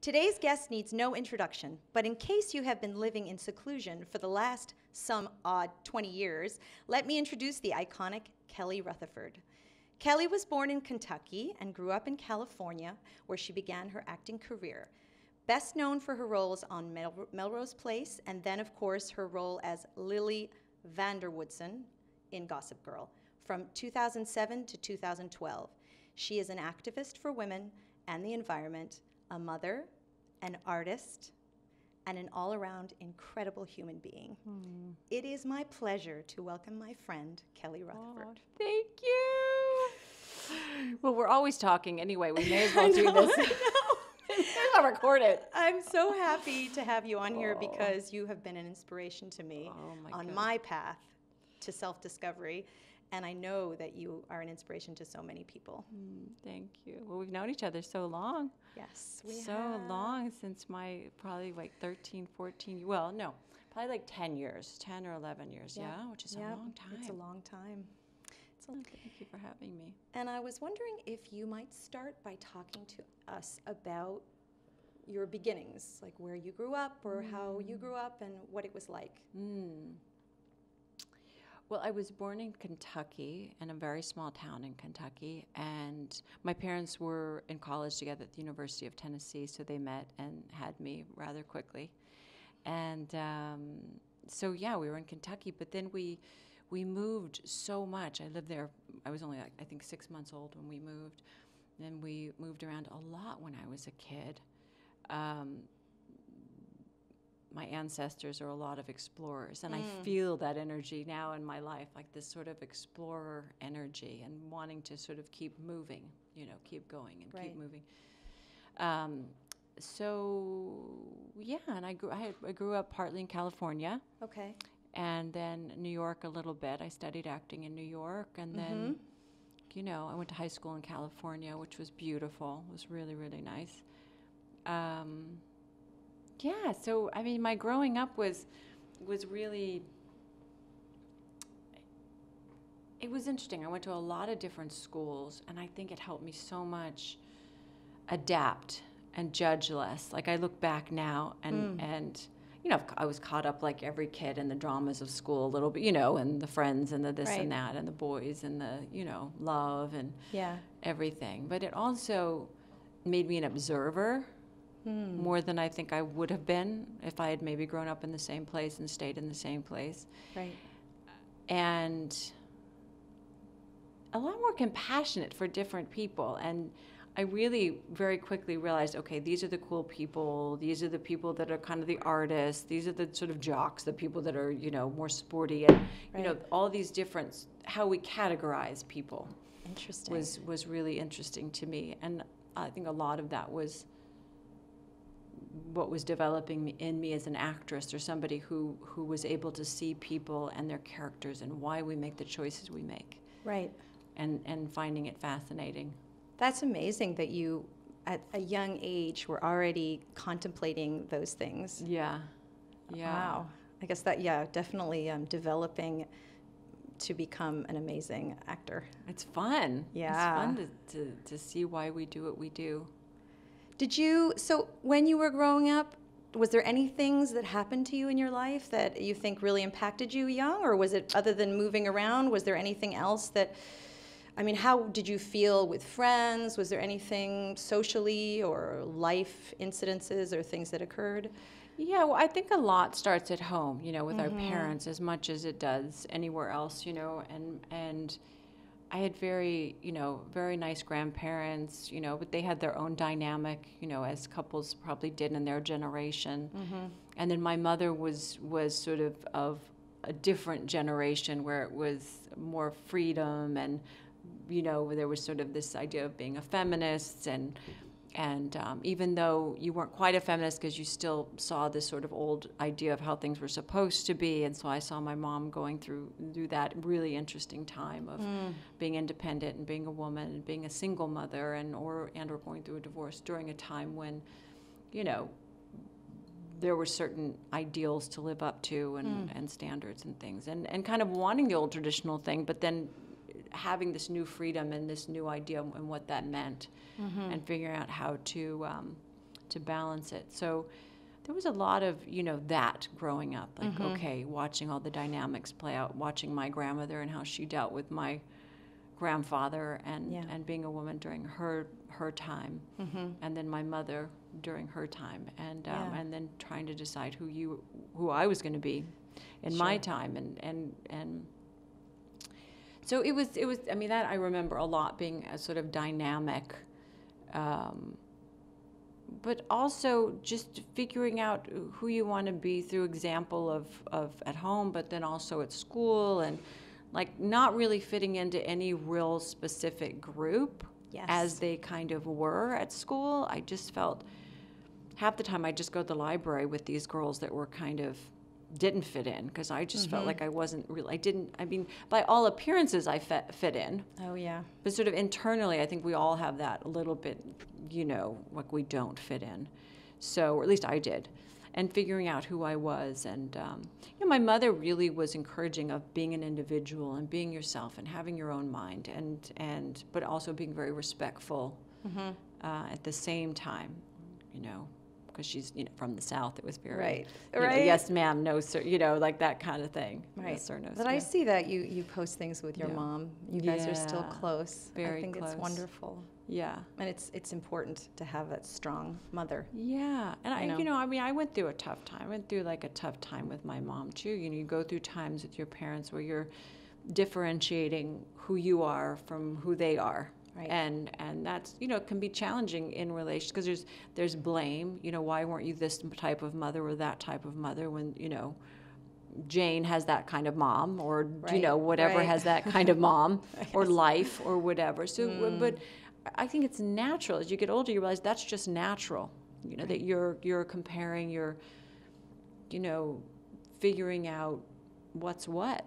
Today's guest needs no introduction, but in case you have been living in seclusion for the last some odd 20 years, let me introduce the iconic Kelly Rutherford. Kelly was born in Kentucky and grew up in California, where she began her acting career. Best known for her roles on Mel- Melrose Place, and then, of course, her role as Lily van der Woodsen in Gossip Girl from 2007 to 2012. She is an activist for women and the environment, a mother, an artist, and an all around incredible human being. It is my pleasure to welcome my friend, Kelly Rutherford. Thank you. Well, we're always talking anyway. We may as well do know, this. I'll record it. I'm so happy to have you on here because you have been an inspiration to me Oh my on God. my path to self discovery. And I know that you are an inspiration to so many people. Mm, Thank you. Well, we've known each other so long. Yes, we so have. long since my probably like 13, 14, well, no, probably like 10 years, 10 or 11 years. Yep, Yeah, which is a long time. It's a long time. It's a- Thank you for having me. and I was wondering if you might start by talking to us about your beginnings, like where you grew up or how you grew up and what it was like. Mm. Well, I was born in Kentucky, in a very small town in Kentucky, and my parents were in college together at the University of Tennessee, so they met and had me rather quickly. And um, so, yeah, we were in Kentucky, but then we we moved so much. I lived there. I was only, like, I think, six months old when we moved. And we moved around a lot when I was a kid. Um, my ancestors are a lot of explorers, and I feel that energy now in my life, like this sort of explorer energy, and wanting to sort of keep moving, you know, keep going and Right. keep moving. Um, so yeah, and I grew I, I grew up partly in California, Okay. and then New York a little bit. I studied acting in New York, and then, you know, I went to high school in California, which was beautiful. It was really, really nice. Um, yeah, so I mean, my growing up was was really. It was interesting. I went to a lot of different schools, and I think it helped me so much adapt and judge less. Like I look back now, and hmm. and you know, I was caught up like every kid in the dramas of school a little bit, you know, and the friends and the this Right. and that, and the boys and the you know love and Yeah. everything. But it also made me an observer Hmm. more than I think I would have been if I had maybe grown up in the same place and stayed in the same place. Right. And a lot more compassionate for different people. And I really very quickly realized okay, these are the cool people. These are the people that are kind of the artists. These are the sort of jocks, the people that are, you know, more sporty. And, you know, all these different, how we categorize people Interesting. was was really interesting to me, and I think a lot of that was what was developing in me as an actress or somebody who who was able to see people and their characters and why we make the choices we make, right. and and finding it fascinating. That's amazing that you, at a young age, were already contemplating those things. Yeah, yeah. Wow. I guess that, yeah, definitely um, developing to become an amazing actor. It's fun. Yeah. It's fun to, to, to see why we do what we do. Did you, so when you were growing up, was there any things that happened to you in your life that you think really impacted you young? Or was it, other than moving around, was there anything else that, I mean, how did you feel with friends? Was there anything socially or life incidences or things that occurred? Yeah, well, I think a lot starts at home, you know, with our mm-hmm. parents as much as it does anywhere else, you know, and and I had very, you know, very nice grandparents, you know, but they had their own dynamic, you know, as couples probably did in their generation. Mm-hmm. And then my mother was was sort of of a different generation where it was more freedom and you know there was sort of this idea of being a feminist and and um, even though you weren't quite a feminist because you still saw this sort of old idea of how things were supposed to be and so i saw my mom going through through that really interesting time of being independent and being a woman and being a single mother and or and or going through a divorce during a time when you know there were certain ideals to live up to and, and standards and things and, and kind of wanting the old traditional thing but then having this new freedom and this new idea and what that meant and figuring out how to um, to balance it. So there was a lot of you know that growing up, like Mm-hmm. okay, watching all the dynamics play out, watching my grandmother and how she dealt with my grandfather and Yeah. and being a woman during her her time, and then my mother during her time, and um, Mm-hmm. Yeah. and then trying to decide who you who I was going to be in my time, and and and so it was it was I mean that I remember a lot being a sort of dynamic. Um, but also just figuring out who you want to be through example of, of at home but then also at school and like not really fitting into any real specific group Yes. as they kind of were at school i just felt half the time i just go to the library with these girls that were kind of didn't fit in because i just felt like i wasn't really i didn't i mean by all appearances i fit, fit in Oh yeah. but sort of internally, I think we all have that a little bit, you know, like we don't fit in. So, or at least I did. And figuring out who I was. And, um, you know, my mother really was encouraging of being an individual and being yourself and having your own mind, and, and but also being very respectful Mm-hmm. uh, at the same time, you know, because she's, you know, from the South. It was very, Right. you know, Right. yes, ma'am, no, sir, you know, like that kind of thing. Right. Yes, sir, no, But sir. I see that you you post things with your Yeah. mom. You guys are still Yeah. close. I Very think it's wonderful. Yeah. And it's it's important to have that strong mother. Yeah, and I, know? you know, I mean, I went through a tough time. I went through like a tough time with my mom too. You know, you go through times with your parents where you're differentiating who you are from who they are, Right. and and that's you know it can be challenging in relation because there's there's blame. You know, why weren't you this type of mother or that type of mother when you know. Jane has that kind of mom, or you know whatever right. has that kind of mom, or life, or whatever. So, Mm. but I think it's natural. As you get older, you realize that's just natural. You know that you're you're comparing, you're, you know, figuring out what's what.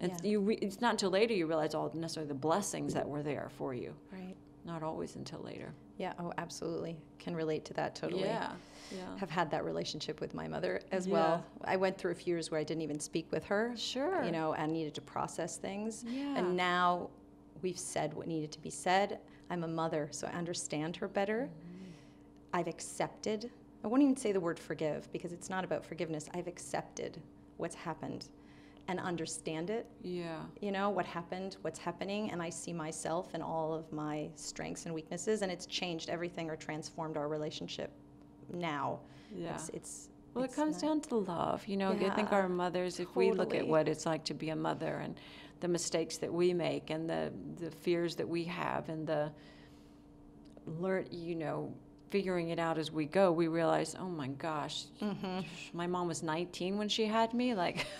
And Yeah. you re- it's not until later you realize all necessarily the blessings that were there for you. Right. Not always until later. Yeah. Oh, absolutely. Can relate to that totally. Yeah. Yeah. Have had that relationship with my mother as Yeah. well. I went through a few years where I didn't even speak with her. Sure. You know, and needed to process things. Yeah. And now we've said what needed to be said. I'm a mother, so I understand her better. Mm-hmm. I've accepted. I won't even say the word forgive because it's not about forgiveness. I've accepted what's happened and understand it. Yeah. You know, what happened, what's happening, and I see myself and all of my strengths and weaknesses, and it's changed everything or transformed our relationship now. Yeah. It's, it's Well, it's it comes not- down to love. You know, I think our mothers, if we look at what it's like to be a mother and the mistakes that we make and the, the fears that we have and the learn, you know, figuring it out as we go, we realize, oh my gosh, Mm-hmm. my mom was 19 when she had me. Like,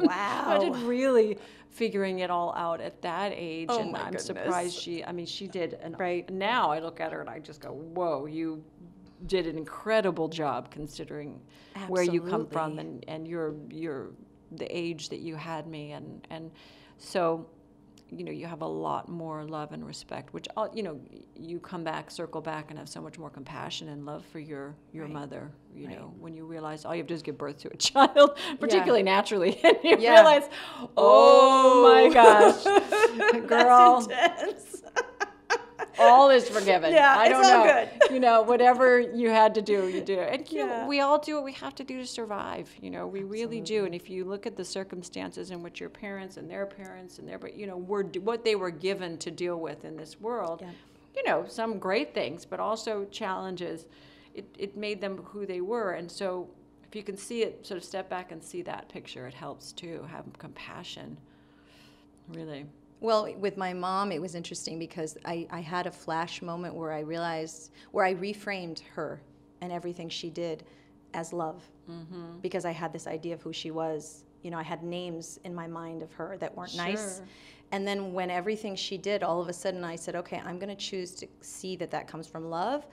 Wow. Imagine really figuring it all out at that age. Oh and I'm surprised she, I mean, she did. And Right. now I look at her and I just go, whoa, you did an incredible job considering where you come from and, and your, your, the age that you had me. And, and so, you know, you have a lot more love and respect, which, all, you know, you come back, circle back and have so much more compassion and love for your, your Right. mher, you Right. know, when you realize all you have to do is give birth to a child, particularly naturally, and you Yeah. realize, oh my oh. gosh, girl. All is forgiven. Yeah, I it's don't all know. good. You know, whatever you had to do, you do. And you know, we all do what we have to do to survive. You know, we really do. And if you look at the circumstances in which your parents and their parents and their, but you know, were what they were given to deal with in this world, Yeah. you know, some great things, but also challenges. It it made them who they were. And so, if you can see it, sort of step back and see that picture, it helps too. Have compassion. Really. Well, with my mom, it was interesting because I, I had a flash moment where I realized, where I reframed her and everything she did as love. Mm-hmm. Because I had this idea of who she was. You know, I had names in my mind of her that weren't nice. And then when everything she did, all of a sudden I said, okay, I'm going to choose to see that that comes from love.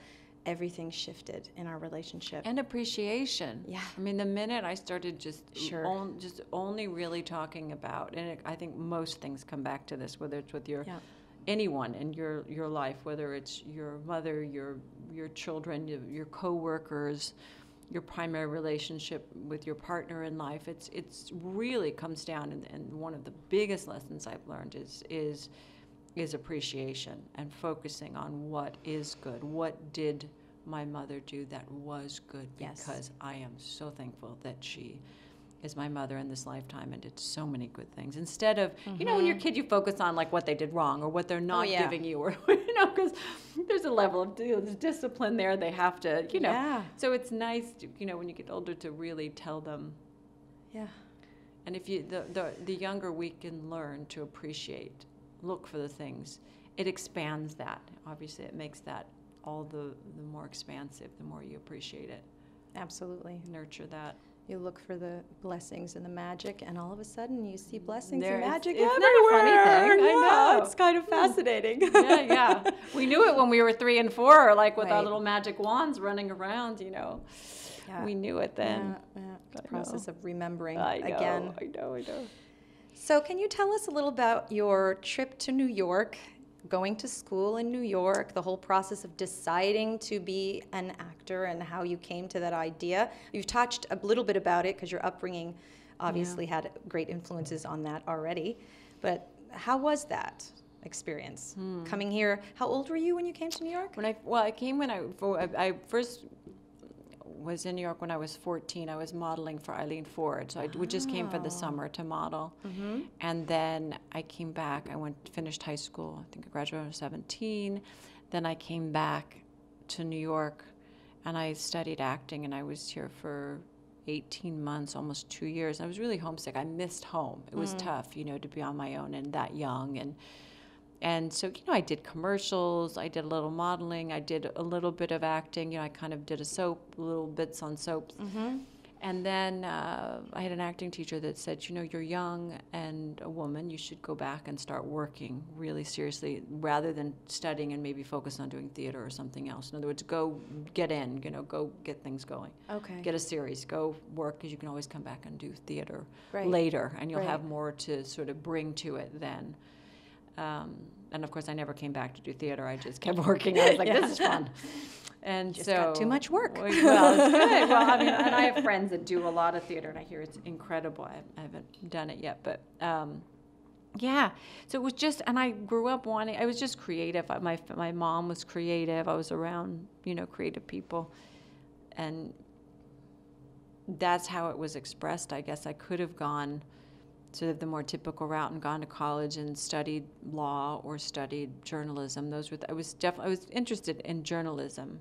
Everything shifted in our relationship. and appreciation. Yeah. I mean, the minute I started just Sure. on, just only really talking about, and it, I think most things come back to this, whether it's with your Yeah. anyone in your your life, whether it's your mother, your your children, your, your coworkers, your primary relationship with your partner in life. It's it's really comes down, and, and one of the biggest lessons I've learned is is is appreciation and focusing on what is good, what did my mother do that was good Yes. because I am so thankful that she is my mother in this lifetime and did so many good things. Instead of, you know, when you're a kid, you focus on like what they did wrong or what they're not Mm-hmm. Oh, yeah. giving you, or you know, because there's a level of you know, there's discipline there. They have to, you know. Yeah. So it's nice, to, you know, when you get older, to really tell them. Yeah. And if you the, the the younger we can learn to appreciate, look for the things, it expands that. Obviously, it makes that all the the more expansive. The more you appreciate it, Absolutely. nurture that. You look for the blessings and the magic, and all of a sudden you see mm, blessings There, and it's- magic it's not a funny everywhere. thing, I know. It's kind of hmm. fascinating. yeah, yeah. We knew it when we were three and four, like with our little magic wands running around. You know, Yeah. we knew it then. Yeah, yeah. It's I process of remembering I know, again. I know, I know. So, can you tell us a little about your trip to New York, going to school in New York, the whole process of deciding to be an actor and how you came to that idea? You've touched a little bit about it because your upbringing obviously had great influences on that already. But how was that experience hmm. coming here? How old were you when you came to New York? When I well, I came when I I, I first was in New York when I was 14. I was modeling for Eileen Ford, so I we just came for the summer to model, mm-hmm. and then I came back. I went finished high school. I think I graduated when I was 17. Then I came back to New York, and I studied acting, and I was here for 18 months, almost two years. I was really homesick. I missed home. It was mm. tough, you know, to be on my own and that young and and so you know i did commercials i did a little modeling i did a little bit of acting you know i kind of did a soap little bits on soaps and then uh, i had an acting teacher that said you know you're young and a woman you should go back and start working really seriously rather than studying and maybe focus on doing theater or something else in other words go get in you know go get things going Okay. get a series go work because you can always come back and do theater Right. later and you'll Right. have more to sort of bring to it then um, and of course, I never came back to do theater. I just kept working. I was like, "This is fun," and Just so got too much work. Well, well, it's good. Well, I mean, and I have friends that do a lot of theater, and I hear it's incredible. I, I haven't done it yet, but um, yeah. So it was just, and I grew up wanting. I was just creative. My my mom was creative. I was around, you know, creative people, and that's how it was expressed. I guess I could have gone sort of the more typical route and gone to college and studied law or studied journalism. Those were th- I was definitely I was interested in journalism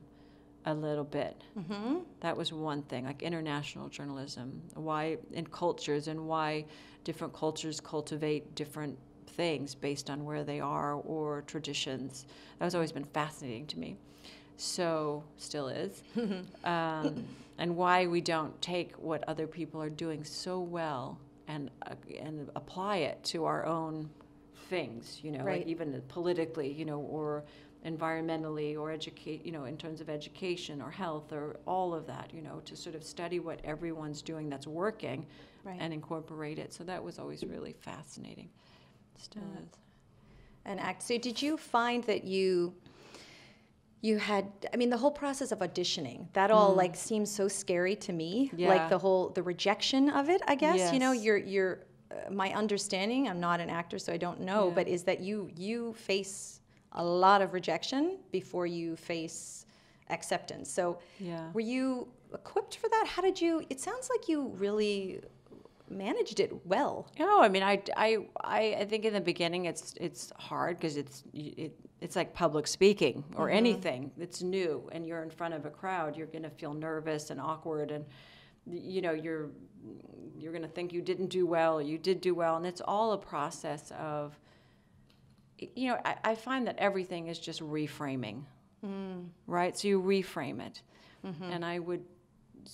a little bit. Mm-hmm. That was one thing, like international journalism, why in cultures and why different cultures cultivate different things based on where they are or traditions. That has always been fascinating to me. So still is, um, and why we don't take what other people are doing so well and uh, and apply it to our own things. You know, Right. like even politically, you know, or environmentally or educate you know in terms of education or health or all of that you know to sort of study what everyone's doing that's working Right. and incorporate it so that was always really fascinating still is and act. So did you find that you you had I mean the whole process of auditioning that all like seems so scary to me Yeah. like the whole the rejection of it I guess you know Yes. you're you're uh, my understanding I'm not an actor so I don't know Yeah. but is that you you face a lot of rejection before you face acceptance so yeah were you equipped for that how did you it sounds like you really managed it well No, I mean, I, I, I, I think in the beginning it's it's hard because it's it, it's like public speaking or mm-hmm. anything. That's new and you're in front of a crowd. You're gonna feel nervous and awkward and you know you're you're gonna think you didn't do well or you did do well. And it's all a process of you know I, I find that everything is just reframing mm. right? So you reframe it. Mm-hmm. And i would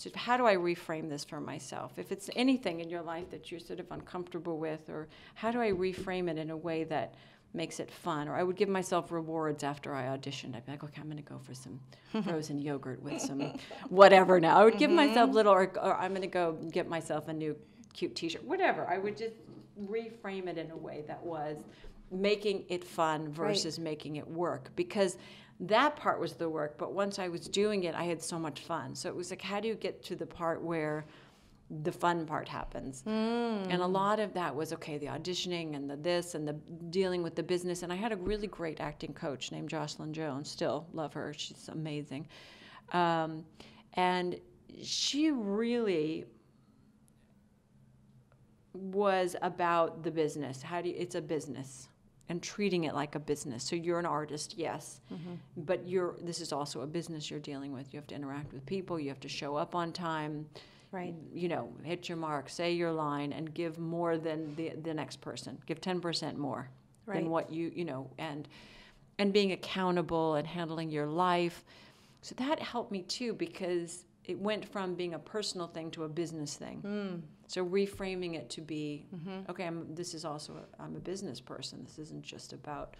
of, how do I reframe this for myself? If it's anything in your life that you're sort of uncomfortable with, or how do I reframe it in a way that makes it fun? Or I would give myself rewards after I auditioned. I'd be like, okay, I'm going to go for some frozen yogurt with some whatever now. I would give mm-hmm. myself little, or, or I'm going to go get myself a new cute t shirt, whatever. I would just reframe it in a way that was making it fun versus making it work because that part was the work but once i was doing it i had so much fun so it was like how do you get to the part where the fun part happens and a lot of that was okay the auditioning and the this and the dealing with the business and i had a really great acting coach named jocelyn jones still love her she's amazing Um, and she really was about the business. How do you, it's a business and treating it like a business. So you're an artist, yes, Mm-hmm. but you're this is also a business you're dealing with. You have to interact with people, you have to show up on time. Right. You know, hit your mark, say your line and give more than the the next person. Give 10% more Right. than what you, you know, and and being accountable and handling your life. So that helped me too because it went from being a personal thing to a business thing. Mm. So reframing it to be, Mm-hmm. okay, I'm, this is also, I'm a business person. This isn't just about,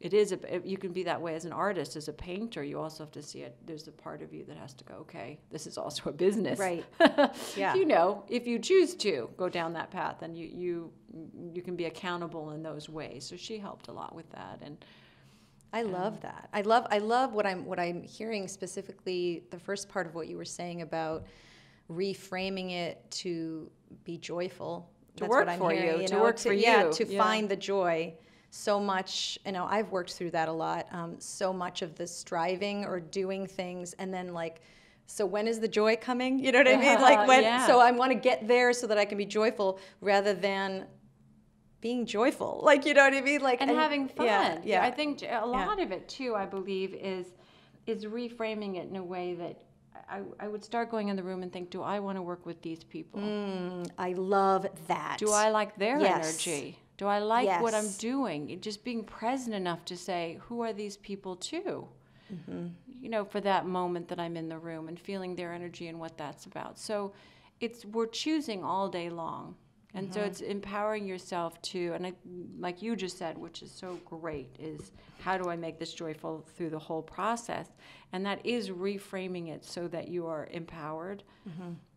it is, a, you can be that way as an artist, as a painter. You also have to see it, there's a part of you that has to go, okay, this is also a business. Right. Yeah. You know, if you choose to go down that path, then you, you, you can be accountable in those ways. So she helped a lot with that. And I love that. I love I love what I'm what I'm hearing specifically the first part of what you were saying about reframing it to be joyful. To That's work what I'm for hearing, you, to know, work for Yeah, you, to yeah. find the joy. So much, you know, I've worked through that a lot. Um, so much of the striving or doing things, and then like, so when is the joy coming? You know what I mean? Like when? Yeah. So I want to get there so that I can be joyful, rather than being joyful. Like you know what I mean? Like and having fun. Yeah, yeah. I think a lot of it too, I believe, is is reframing it in a way that I, I would start going in the room and think, do I want to work with these people? Mm, I love that. Do I like their Yes. energy? Do I like what I'm Yes. doing? Just being present enough to say, who are these people too? Mm-hmm. You know, for that moment that I'm in the room and feeling their energy and what that's about. So it's we're choosing all day long. And Mm-hmm. so it's empowering yourself to, and I, like you just said, which is so great, is how do I make this joyful through the whole process? And that is reframing it so that you are empowered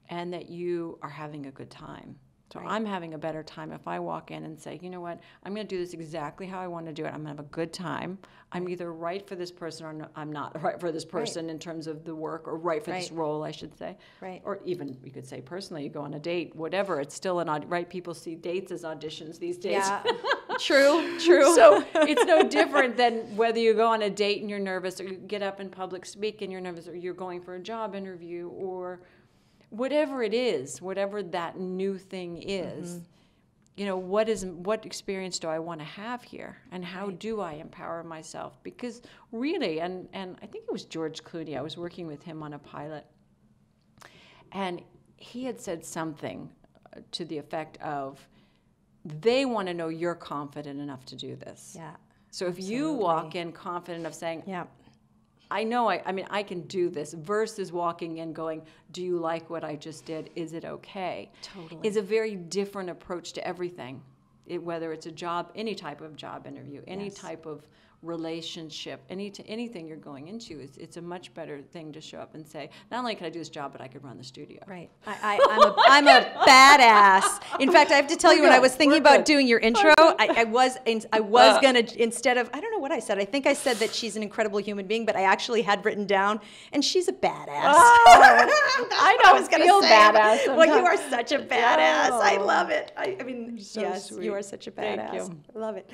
and that you are having a good time. So I'm having a better time if I walk in and say, you know what, I'm going to do this exactly how I want to do it. I'm going to have a good time. I'm either right for this person or I'm not right for this person in terms of the work, or right for this role, I should say. Right. Or even you could say personally, you go on a date, whatever. It's still an aud- right. People see dates as auditions these days. Yeah. true. True. So it's no different than whether you go on a date and you're nervous, or you get up in public speak and you're nervous, or you're going for a job interview, or whatever it is, whatever that new thing is. You know what is what experience do I want to have here, and how do I empower myself? Because really, and and I think it was George Clooney. I was working with him on a pilot, and he had said something uh, to the effect of, "They want to know you're confident enough to do this." yeah. So if you walk in confident of saying, Yeah. I know I, I mean I can do this versus walking in going, do you like what I just did? Is it okay? Totally. Is a very different approach to everything. It, whether it's a job, any type of job interview, any Yes. type of relationship, any to anything you're going into, it's, it's a much better thing to show up and say, not only can I do this job, but I could run the studio. Right. I, I, I'm, a, I'm a badass. In fact, I have to tell We're you, when I was thinking We're about good. doing your intro, I, I was in, I was Uh. gonna instead of I don't know what I said. I think I said that she's an incredible human being, but I actually had written down, and she's a badass. I don't was gonna feel say. badass Well, you are such a badass. I Oh. love it. I, I mean, So yes, sweet. you are such a badass. Thank you. I love it.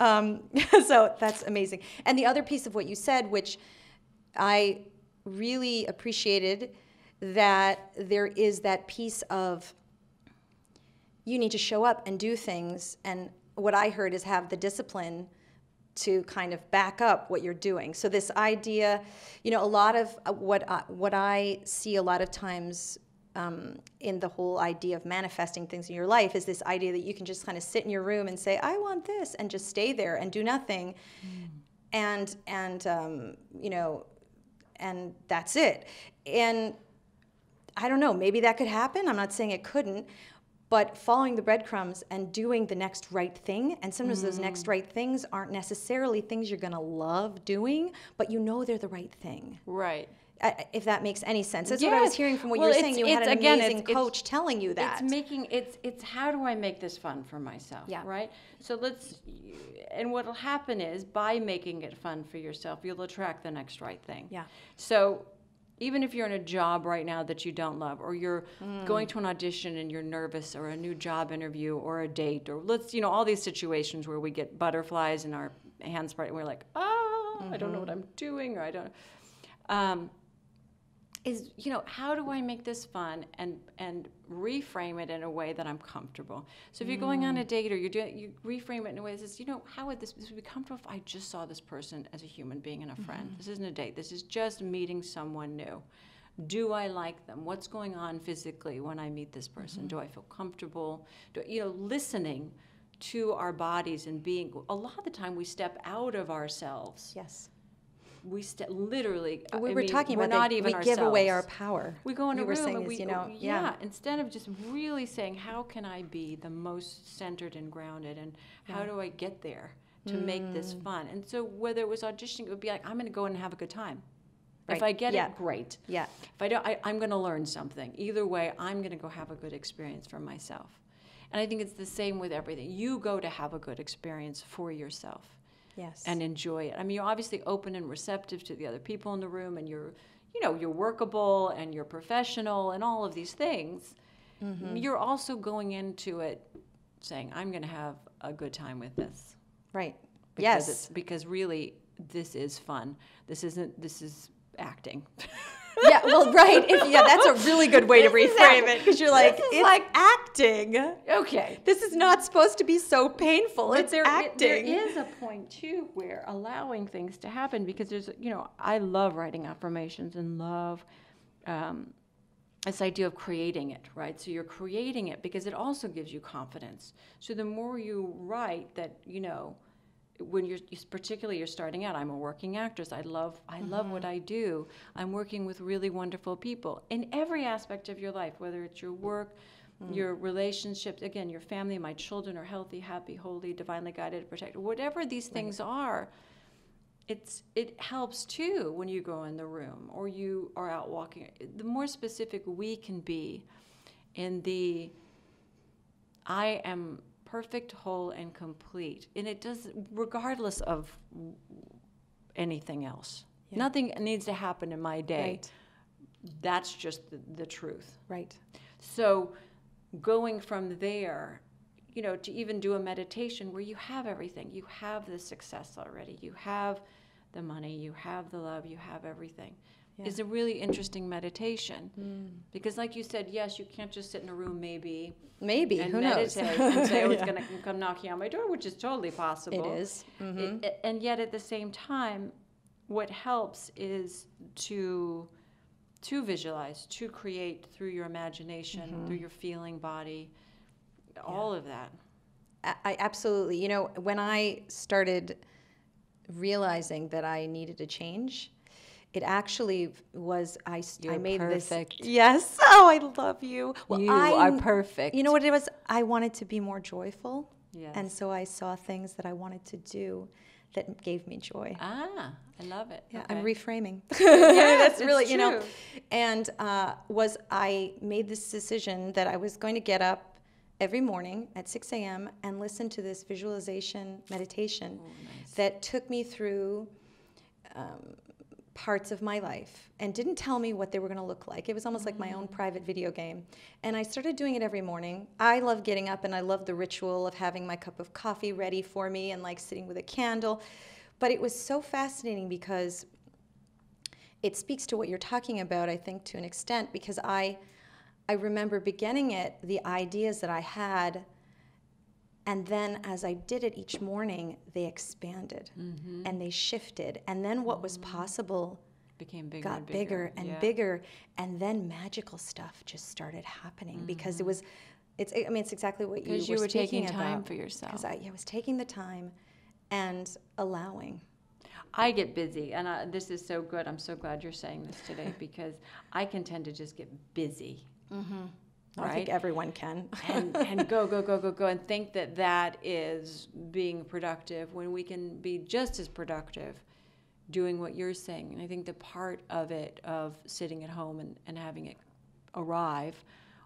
Um, so that's amazing. And the other piece of what you said, which I really appreciated, that there is that piece of you need to show up and do things. And what I heard is have the discipline to kind of back up what you're doing. So this idea, you know, a lot of uh, what I, what I see a lot of times um, in the whole idea of manifesting things in your life is this idea that you can just kind of sit in your room and say, "I want this," and just stay there and do nothing, and and um, you know, and that's it. And I don't know, maybe that could happen. I'm not saying it couldn't, but following the breadcrumbs and doing the next right thing, and sometimes those Mm. next right things aren't necessarily things you're gonna love doing, but you know they're the right thing. Right. If that makes any sense. That's what I was hearing from what Well, you were saying. You had an again, amazing it's- it's- coach telling you that. It's making it's it's how do I make this fun for myself? Yeah. Right. So let's and what'll happen is by making it fun for yourself, you'll attract the next right thing. Yeah. So even if you're in a job right now that you don't love, or you're Mm. going to an audition and you're nervous, or a new job interview, or a date, or let's you know all these situations where we get butterflies in our hands, part, and we're like, ah, I don't know what Mm-hmm. I'm doing, or I don't. Um, is you know how do i make this fun and and reframe it in a way that i'm comfortable? So if you're going on a mm. date or you're doing you reframe it in a way that says you know how would this, this would be comfortable if i just saw this person as a human being and a friend? Mm-hmm. This isn't a date. This is just meeting someone new. Do i like them? What's going on physically when i meet this person? Mm-hmm. Do i feel comfortable? Do you know listening to our bodies and being a lot of the time we step out of ourselves Yes. We step literally We I were mean, talking we're about not that even we give away our power. We go in You a room and this, we, you know, yeah. yeah. Instead of just really saying, how can I be the most centered and grounded, and how do I get there to make this Mm. fun? And so whether it was auditioning, it would be like, I'm going to go and have a good time. If I get Yeah. it, great. Yeah. If I don't, I, I'm going to learn something. Either way, I'm going to go have a good experience for myself. And I think it's the same with everything. You go to have a good experience for yourself Yes. and enjoy it. I mean, you're obviously open and receptive to the other people in the room, and you're, you know, you're workable and you're professional and all of these things. Mm-hmm. You're also going into it saying, "I'm going to have a good time with this." right. Because yes. It's, because really, this is fun. This isn't. This is acting. yeah. Well, right. If, yeah, that's a really good way to reframe it because you're like, it's like- acting. okay. This is not supposed to be so painful. But it's there, acting. there is a point too where allowing things to happen because there's, you know, I love writing affirmations and love um, this idea of creating it, right? So you're creating it because it also gives you confidence. So the more you write that, you know, when you're particularly you're starting out i'm a working actress i love i love what mm-hmm. i do. I'm working with really wonderful people in every aspect of your life whether it's your work mm. your relationships again your family my children are healthy happy holy divinely guided protected whatever these things are it's it helps too when you go in the room or you are out walking. The more specific we can be in the i am perfect whole and complete and it does regardless of anything else Yeah. nothing needs to happen in my day Right. that's just the, the truth Right. so going from there, you know, to even do a meditation where you have everything, you have the success already, you have the money, you have the love, you have everything. Yeah. Is a really interesting meditation because, like you said, yes, you can't just sit in a room maybe Maybe. and Who knows? meditate and say, "Oh, it's Yeah. going to come knocking on my door," which is totally possible. It is. Mhm. It- and yet at the same time, what helps is to to visualize, to create through your imagination, Mm-hmm. through your feeling body, all of that. I, I absolutely. You know, when I started realizing that I needed to change, it actually was I. You're made perfect. this. Yes. Oh, I love you. you I are perfect. You know what it was? I wanted to be more joyful, Yes. and so I saw things that I wanted to do that gave me joy. ah, I love it. Yeah, I'm reframing. yeah, That's really, you know. And uh, was I made this decision that I was going to get up every morning at 6 a.m. and listen to this visualization meditation Oh, nice. that took me through um, parts of my life and didn't tell me what they were going to look like. It was almost like my own mm. private video game. And I started doing it every morning. I love getting up and I love the ritual of having my cup of coffee ready for me and like sitting with a candle. But it was so fascinating because it speaks to what you're talking about, I think, to an extent, because I, I remember beginning it, the ideas that I had, and then as I did it each morning, they expanded Mm-hmm. and they shifted. And then what was possible Became bigger got and bigger, and yeah. bigger. And then magical stuff just started happening because it was, it's, I mean, it's exactly what you were Mm-hmm. you were taking speaking time for yourself. Because I, yeah, I was taking the time and allowing. I get busy, and I, this is so good. I'm so glad you're saying this today because I can tend to just get busy. I think everyone can. and, and go, go, go, go, go, and think that that is being productive when we can be just as productive doing what you're saying. And I think the part of it, of sitting at home and, and having it arrive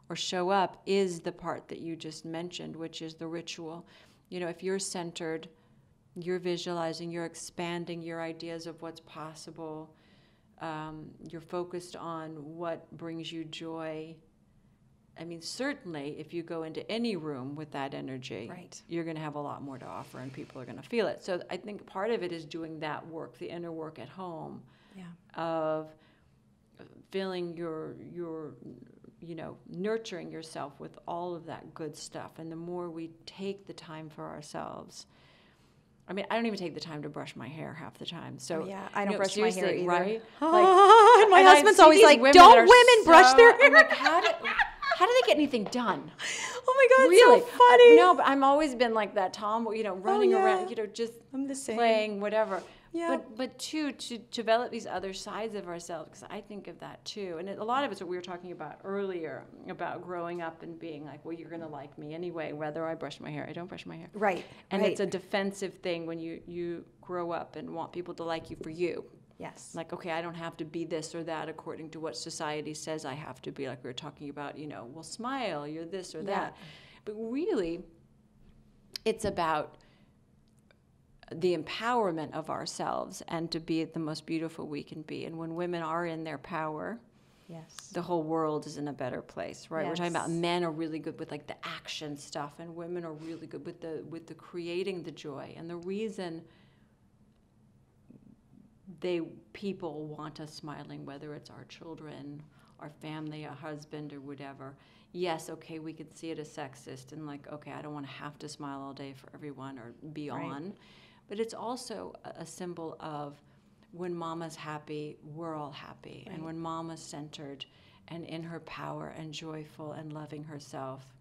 or show up, is the part that you just mentioned, which is the ritual. You know, if you're centered, you're visualizing, you're expanding your ideas of what's possible, um, you're focused on what brings you joy. I mean, certainly, if you go into any room with that energy, Right. you're going to have a lot more to offer, and people are going to feel it. So I think part of it is doing that work, the inner work at home, Yeah. of filling your your you know nurturing yourself with all of that good stuff and the more we take the time for ourselves I mean, I don't even take the time to brush my hair half the time. So Oh, yeah, I don't you know, brush my hair either. right? and my and husband's always like, "Don't women brush so- their I'm hair?" like, how do, how do they get anything done? oh my god, really? so funny. No, but I'm always been like that Tom, you know, oh, running yeah. around, you know, just I'm the same. playing whatever. Yeah. But but too to develop these other sides of ourselves because I think of that too, and it, a lot of it's what we were talking about earlier about growing up and being like, well, you're gonna like me anyway, whether I brush my hair, I don't brush my hair, Right. and right. it's a defensive thing when you you grow up and want people to like you for you. Yes. Like, okay, I don't have to be this or that according to what society says I have to be. Like we were talking about, you know, well, smile, you're this or Yeah. that. But really, it's about the empowerment of ourselves and to be the most beautiful we can be. And when women are in their power, yes. the whole world is in a better place, right? We're talking about men are really good with like the action stuff, and women are really good with the with the creating the joy. And the reason they people want us smiling, whether it's our children, our family, a husband, or whatever. Yes, okay, we could see it as sexist and like, okay, I don't want to have to smile all day for everyone or be Right. on. But it's also a, a symbol of when mama's happy, we're all happy. And when mama's centered and in her power and joyful and loving herself,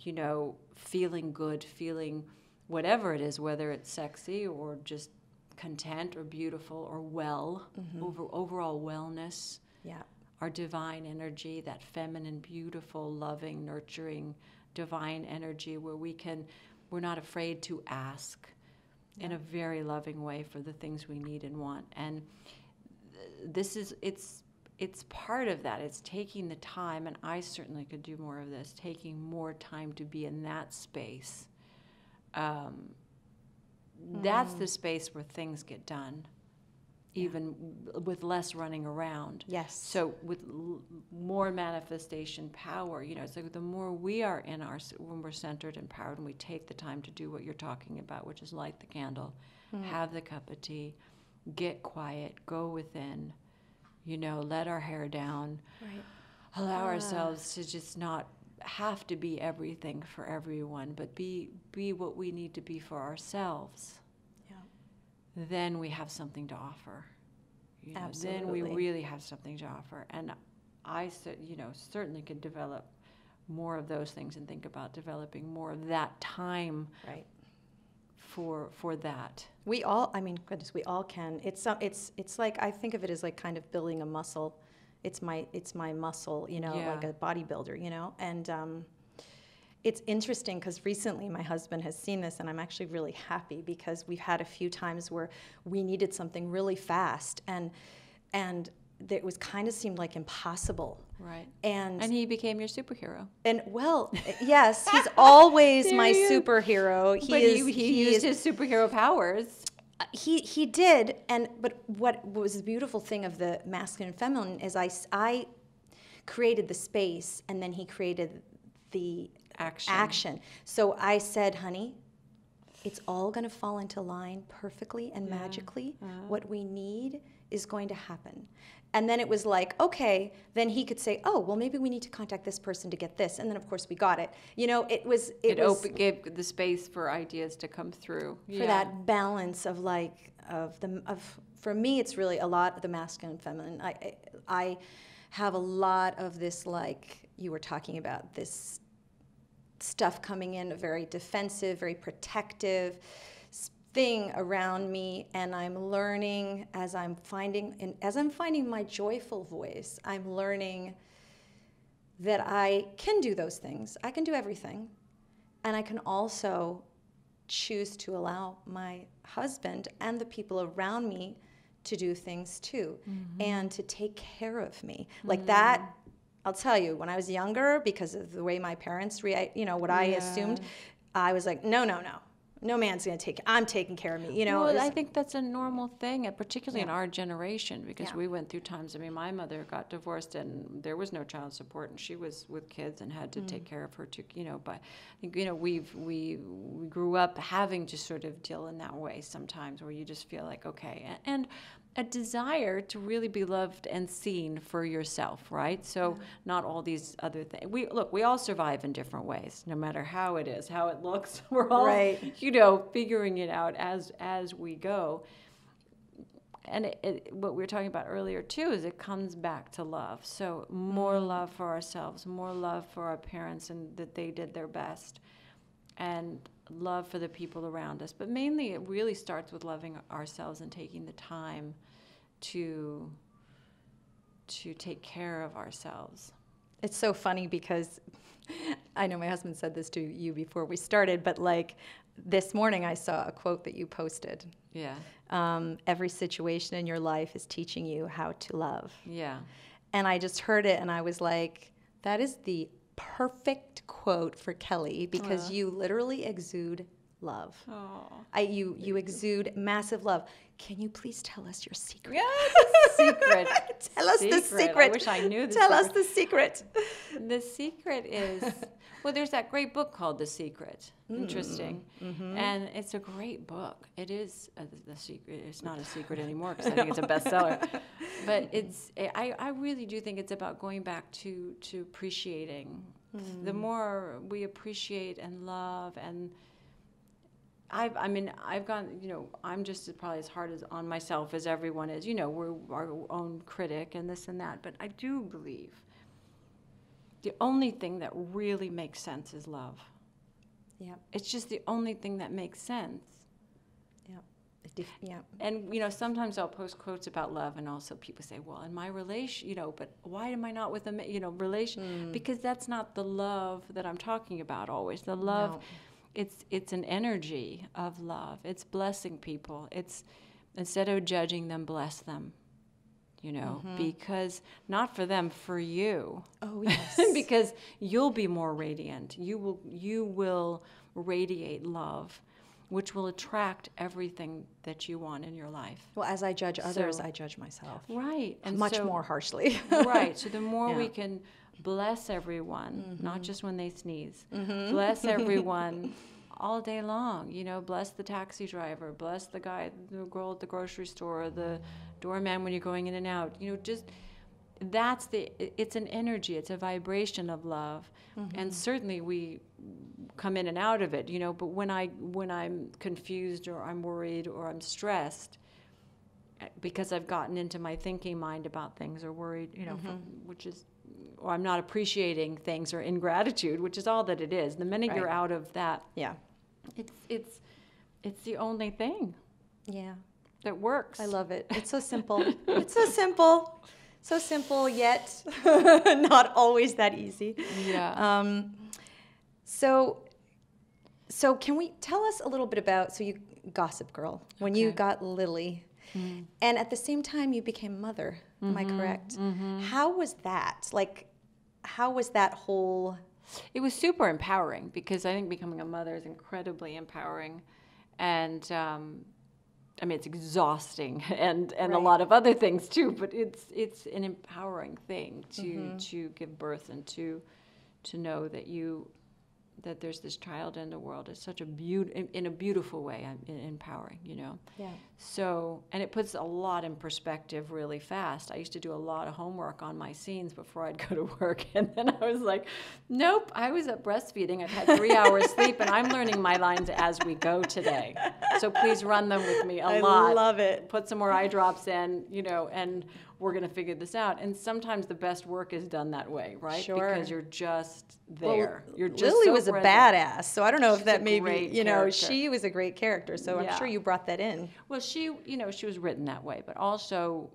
you know, feeling good, feeling whatever it is, whether it's sexy or just content or beautiful or well, over, overall wellness, Yeah. our divine energy, that feminine, beautiful, loving, nurturing, divine energy where we can, we're not afraid to ask in a very loving way for the things we need and want. And this is, it's, it's part of that. It's taking the time, and I certainly could do more of this, taking more time to be in that space. Um, That's hmm. the space where things get done, even w- with less running around. Yes. So with l- more manifestation power, you know, it's like the more we are in our, when we're centered and powered, and we take the time to do what you're talking about, which is light the candle, hmm. have the cup of tea, get quiet, go within, you know, let our hair down, Right. allow ah. ourselves to just not have to be everything for everyone, but be be what we need to be for ourselves. Yeah. Then we have something to offer. You know, Then we really have something to offer, and I, you know, certainly could develop more of those things and think about developing more of that time Right. for for that. We all, I mean, goodness, we all can. It's it's it's like I think of it as like kind of building a muscle. It's my it's my muscle, you know, like a bodybuilder, you know. And um, it's interesting because recently my husband has seen this, and I'm actually really happy because we've had a few times where we needed something really fast, and and it was kind of seemed like impossible. Right. And And he became your superhero. and well, yes, he's always my superhero. He but is. he, he, he used is his superhero powers. He he did and but what was the beautiful thing of the masculine and feminine is I, I created the space and then he created the Action. action. So i said honey it's all going to fall into line perfectly and mm-hmm. magically. Mm-hmm. What we need is going to happen and then it was like okay then he could say oh well maybe we need to contact this person to get this. And then of course we got it. You know it was it, It, was op- gave the space for ideas to come through. for that balance of like of the of for me it's really a lot of the masculine and feminine. I i I have a lot of this like you were talking about this stuff coming in very defensive very protective. s- thing around me and i'm learning as i'm finding and as i'm finding my joyful voice i'm learning that i can do those things. I can do everything. And i can also choose to allow my husband and the people around me to do things too mm-hmm. and to take care of me. Like mm. that i'll tell you when i was younger because of the way my parents rea- you know what i assumed i was like no no no no man's going to take i'm taking care of me you know well, I think that's a normal thing, particularly in our generation, because Yeah. we went through times. I mean, my mother got divorced, and there was no child support, and she was with kids and had to take Mm. care of her too. You know, but I think you know we've we we grew up having to sort of deal in that way sometimes, where you just feel like okay, and. and a desire to really be loved and seen for yourself, right? So not all these other things. We look, we all survive in different ways, no matter how it is, how it looks. We're all, Right. you know, figuring it out as as we go. And it, it, what we were talking about earlier too is it comes back to love. So more mm-hmm. love for ourselves, more love for our parents, and that they did their best, and love for the people around us. But mainly, it really starts with loving ourselves and taking the time to to take care of ourselves. It's so funny because I know my husband said this to you before we started, but like this morning I saw a quote that you posted. Yeah, Um, every situation in your life is teaching you how to love. yeah, And I just heard it and I was like, that is the perfect quote for Kelly because Aw. you literally exude love. oh, I, you, you exude massive love. Can you please tell us your secret? the secret. Tell us the Secret. I wish I knew the Tell us secret. the secret. The secret is well, there's that great book called The Secret. Interesting, Mm-hmm. and it's a great book. It is uh, the secret. It's not a secret anymore because I think it's a bestseller. But it's I, I really do think it's about going back to to appreciating. The Mm. more we appreciate and love and I've, I mean, I've gone, you know, I'm just as- probably as hard as on myself as everyone is. You know, we're our own critic and this and that. But I do believe the only thing that really makes sense is love. Yeah, It's just the only thing that makes sense. yeah, It def- yeah. And, you know, sometimes I'll post quotes about love, and also people say, well, in my relation, you know, but why am I not with a, ma- you know, relation? Mm. Because that's not the love that I'm talking about always. The love No. It's it's an energy of love. It's blessing people. It's instead of judging them bless them you know mm-hmm. because not for them for you. Oh yes. because you'll be more radiant. You will you will radiate love which will attract everything that you want in your life. Well, as I judge others, So- I judge myself right. And much so- more harshly. right. So the more we can bless everyone, not just when they sneeze, Mm-hmm. bless everyone all day long. You know, bless the taxi driver, bless the guy, the girl at the grocery store, the doorman when you're going in and out. You know, just that's the. It's an energy. It's a vibration of love, Mm-hmm. and certainly we come in and out of it. You know, but when I when I'm confused or I'm worried or I'm stressed uh, because I've gotten into my thinking mind about things or worried, you know, from, which is, or I'm not appreciating things or ingratitude, which is all that it is. The minute you're out of that, yeah, it's it's it's the only thing yeah. that works. I love it. It's so simple. it's so simple. So simple, yet not always that easy. Yeah. Um, so, so can we tell us a little bit about so you Gossip Girl when you got Lily, and at the same time you became mother. Am I mm-hmm, correct? Mm-hmm. How was that? Like, how was that whole? It was super empowering because I think becoming a mother is incredibly empowering, and um, I mean it's exhausting and and a lot of other things too. But it's it's an empowering thing to mm-hmm. to give birth and to to know that you that there's this child in the world. It's such a beaut in, in a beautiful way, um, in- empowering. You know. Yeah. So, and it puts a lot in perspective really fast. I used to do a lot of homework on my scenes before I'd go to work. And then I was like, nope, I was at breastfeeding. I've had three hours sleep and I'm learning my lines as we go today. So please run them with me a I lot. love it. Put some more eye drops in, you know, and we're going to figure this out. And sometimes the best work is done that way, right? Sure. Because you're just Well, there. you're just Lily so was a badass, so I don't know if that maybe you know character. she was a great character. So I'm sure you brought that in. Well, she, you know, she was written that way, but also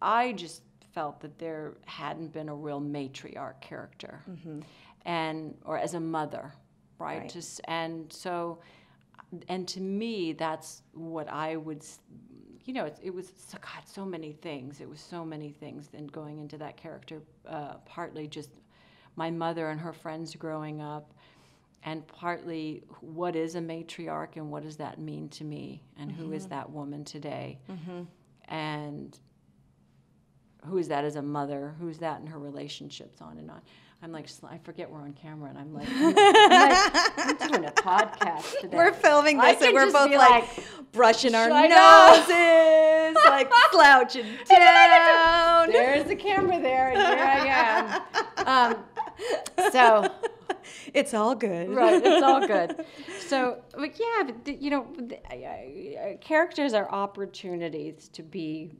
I just felt that there hadn't been a real matriarch character, mm-hmm. and or as a mother, right? Right. Just and so, and to me, that's what I would. You know, it, it was so, God, so many things. It was so many things. And going into that character, uh, partly just my mother and her friends growing up, and partly what is a matriarch and what does that mean to me and who is that woman today and who's that as a mother? Who's that in her relationships? On and on. I'm like, I forget we're on camera, and I'm like, I'm, like, I'm doing a podcast today. We're filming this and we're both be like, brushing our noses, like slouching down. There's the camera there, and here I am. Um, so It's all good. right it's all good so but yeah but you know the, I- I- characters are opportunities to be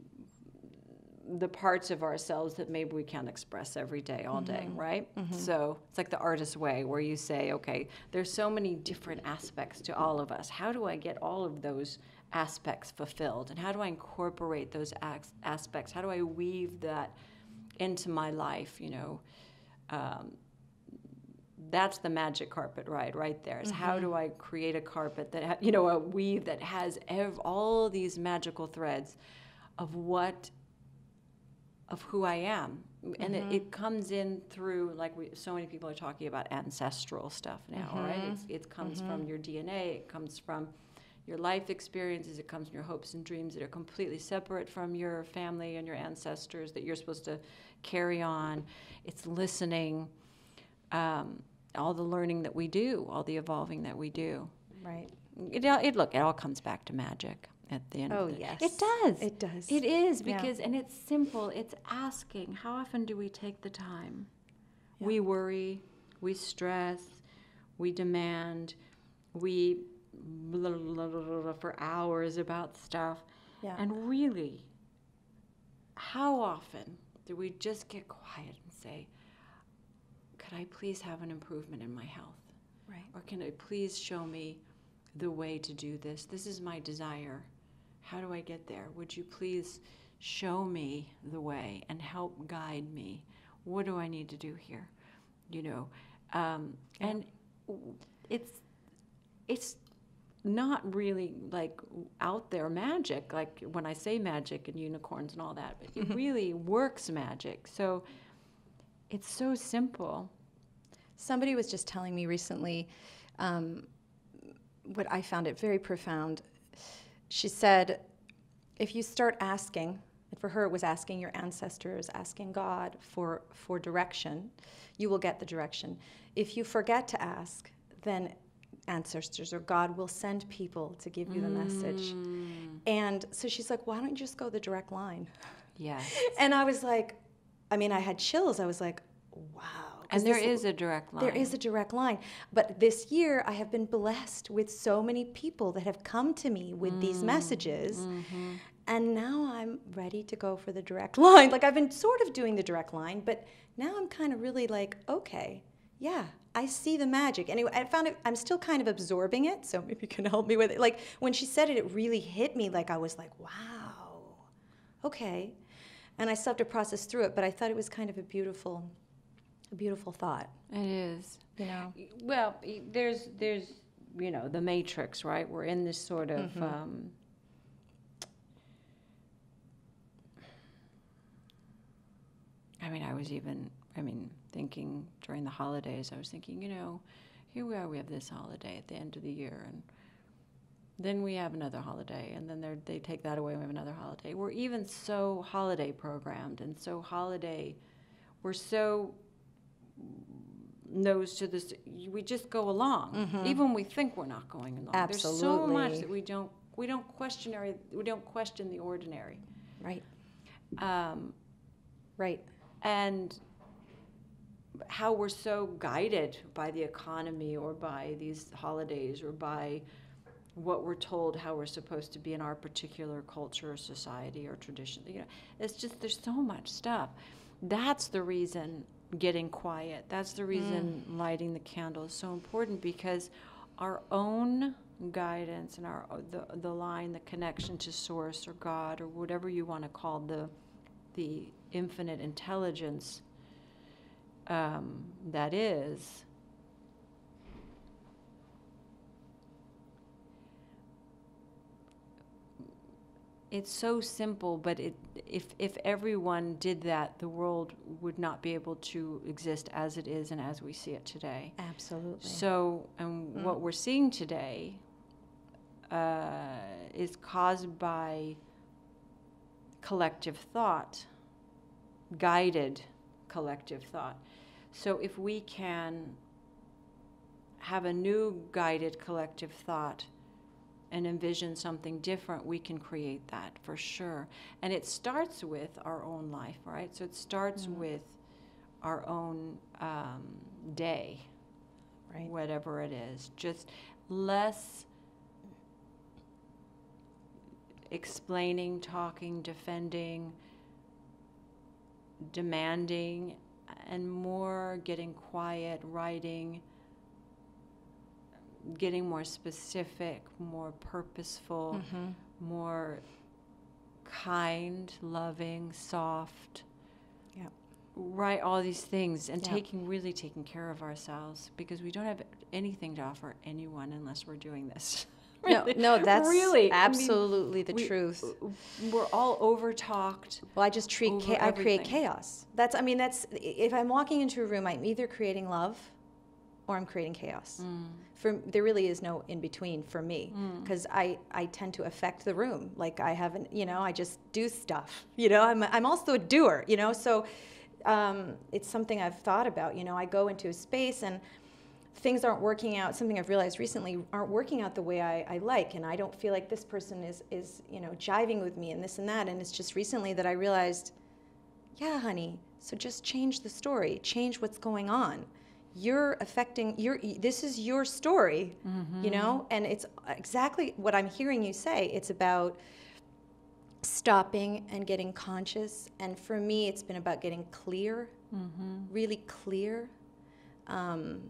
the parts of ourselves that maybe we can't express every day all day mm-hmm. right? Mm-hmm. So it's like the artist's way where you say okay there's so many different aspects to all of us. How do i get all of those aspects fulfilled? And how do i incorporate those as- aspects? How do i weave that into my life you know? Um, that's the magic carpet ride right there. Is how do mm-hmm. I create a carpet that ha- you know a weave that has ev- all these magical threads of what of who I am, and it, it mm-hmm. comes in through like we, so many people are talking about ancestral stuff now, right? Mm-hmm. It's, it comes from mm-hmm. your DNA. It comes from your life experiences. It comes from your hopes and dreams that are completely separate from your family and your ancestors that you're supposed to carry on. It's listening um, all the learning that we do, all the evolving that we do. Right. It, it look, it all comes back to magic at the end. Oh, of the, yes. it does. It does. It is Yeah. because, and it's simple. It's asking. How often do we take the time? We worry, we stress, we demand, we blah, blah, blah, blah, blah for hours about stuff. Yeah. And really, how often do we just get quiet and say, could I please have an improvement in my health? Right. Or can I please show me the way to do this? This is my desire. How do I get there? Would you please show me the way and help guide me? What do I need to do here? You know, um, and it's it's not really like out there magic. Like when I say magic and unicorns and all that, but it really works magic. So it's so simple. Somebody was just telling me recently um, what I found it very profound. She said, if you start asking, and for her it was asking your ancestors, asking God for, for direction, you will get the direction. If you forget to ask, then ancestors or God will send people to give you the message. Mm. And so she's like, why don't you just go the direct line? Yes. And I was like, I mean, I had chills. I was like, wow. And there this- is a direct line. there is a direct line. But this year, I have been blessed with so many people that have come to me with Mm, these messages. mm-hmm. And now I'm ready to go for the direct line. Like, I've been sort of doing the direct line, but now I'm kind of really like, okay, yeah, I see the magic. Anyway, I found it, I'm still kind of absorbing it, so maybe you can help me with it. Like, when she said it, it really hit me. Like, I was like, wow, okay. And I still have to process through it, but I thought it was kind of a beautiful, a beautiful thought, It is. you know? Well, there's there's you know the matrix, right? We're in this sort of. Mm-hmm. Um, I mean, I was even. I mean, thinking during the holidays, I was thinking, you know, here we are. We have this holiday at the end of the year, and then we have another holiday, and then they take that away. and We have another holiday. We're even so holiday programmed, and so holiday. We're so nose to this. We just go along, even when we think we're not going along. There's so much that we don't we don't questionary we don't question the ordinary, Right, um, right. and how we're so guided by the economy or by these holidays or by what we're told how we're supposed to be in our particular culture or society or tradition. You know, it's just there's so much stuff. That's the reason getting quiet. That's the reason lighting the candle is so important because our own guidance and our the the line, the connection to source or God or whatever you want to call the the infinite intelligence um, that is it's so simple but it if if everyone did that the world would not be able to exist as it is and as we see it today Absolutely. so and what we're seeing today uh, is caused by collective thought guided collective thought. So if we can have a new guided collective thought and envision something different, we can create that for sure. And it starts with our own life, right? So it starts Mm. with our own um, day, Right. whatever it is. Just less explaining, talking, defending, demanding, and more getting quiet, writing, getting more specific, more purposeful, Mhm. more kind, loving, soft. Yeah. Right, all these things, and Yeah. taking really taking care of ourselves because we don't have anything to offer anyone unless we're doing this. No, Really, no, that's really I mean, absolutely the we- truth. We're all over talked. Well, I just treat cha- I create chaos. That's I mean that's if I'm walking into a room, I'm either creating love or I'm creating chaos. Mm. For there really is no in between for me because I I tend to affect the room. Like I haven't, you know, I just do stuff. You know, I'm I'm also a doer. You know, so um, it's something I've thought about. You know, I go into a space and things aren't working out something i've realized recently aren't working out the way I, I like and i don't feel like this person is is you know jiving with me and this and that and it's just recently that i realized yeah honey so just change the story change what's going on you're affecting your this is your story you know? And it's exactly what i'm hearing you say. It's about stopping and getting conscious. And for me it's been about getting clear really clear. Um,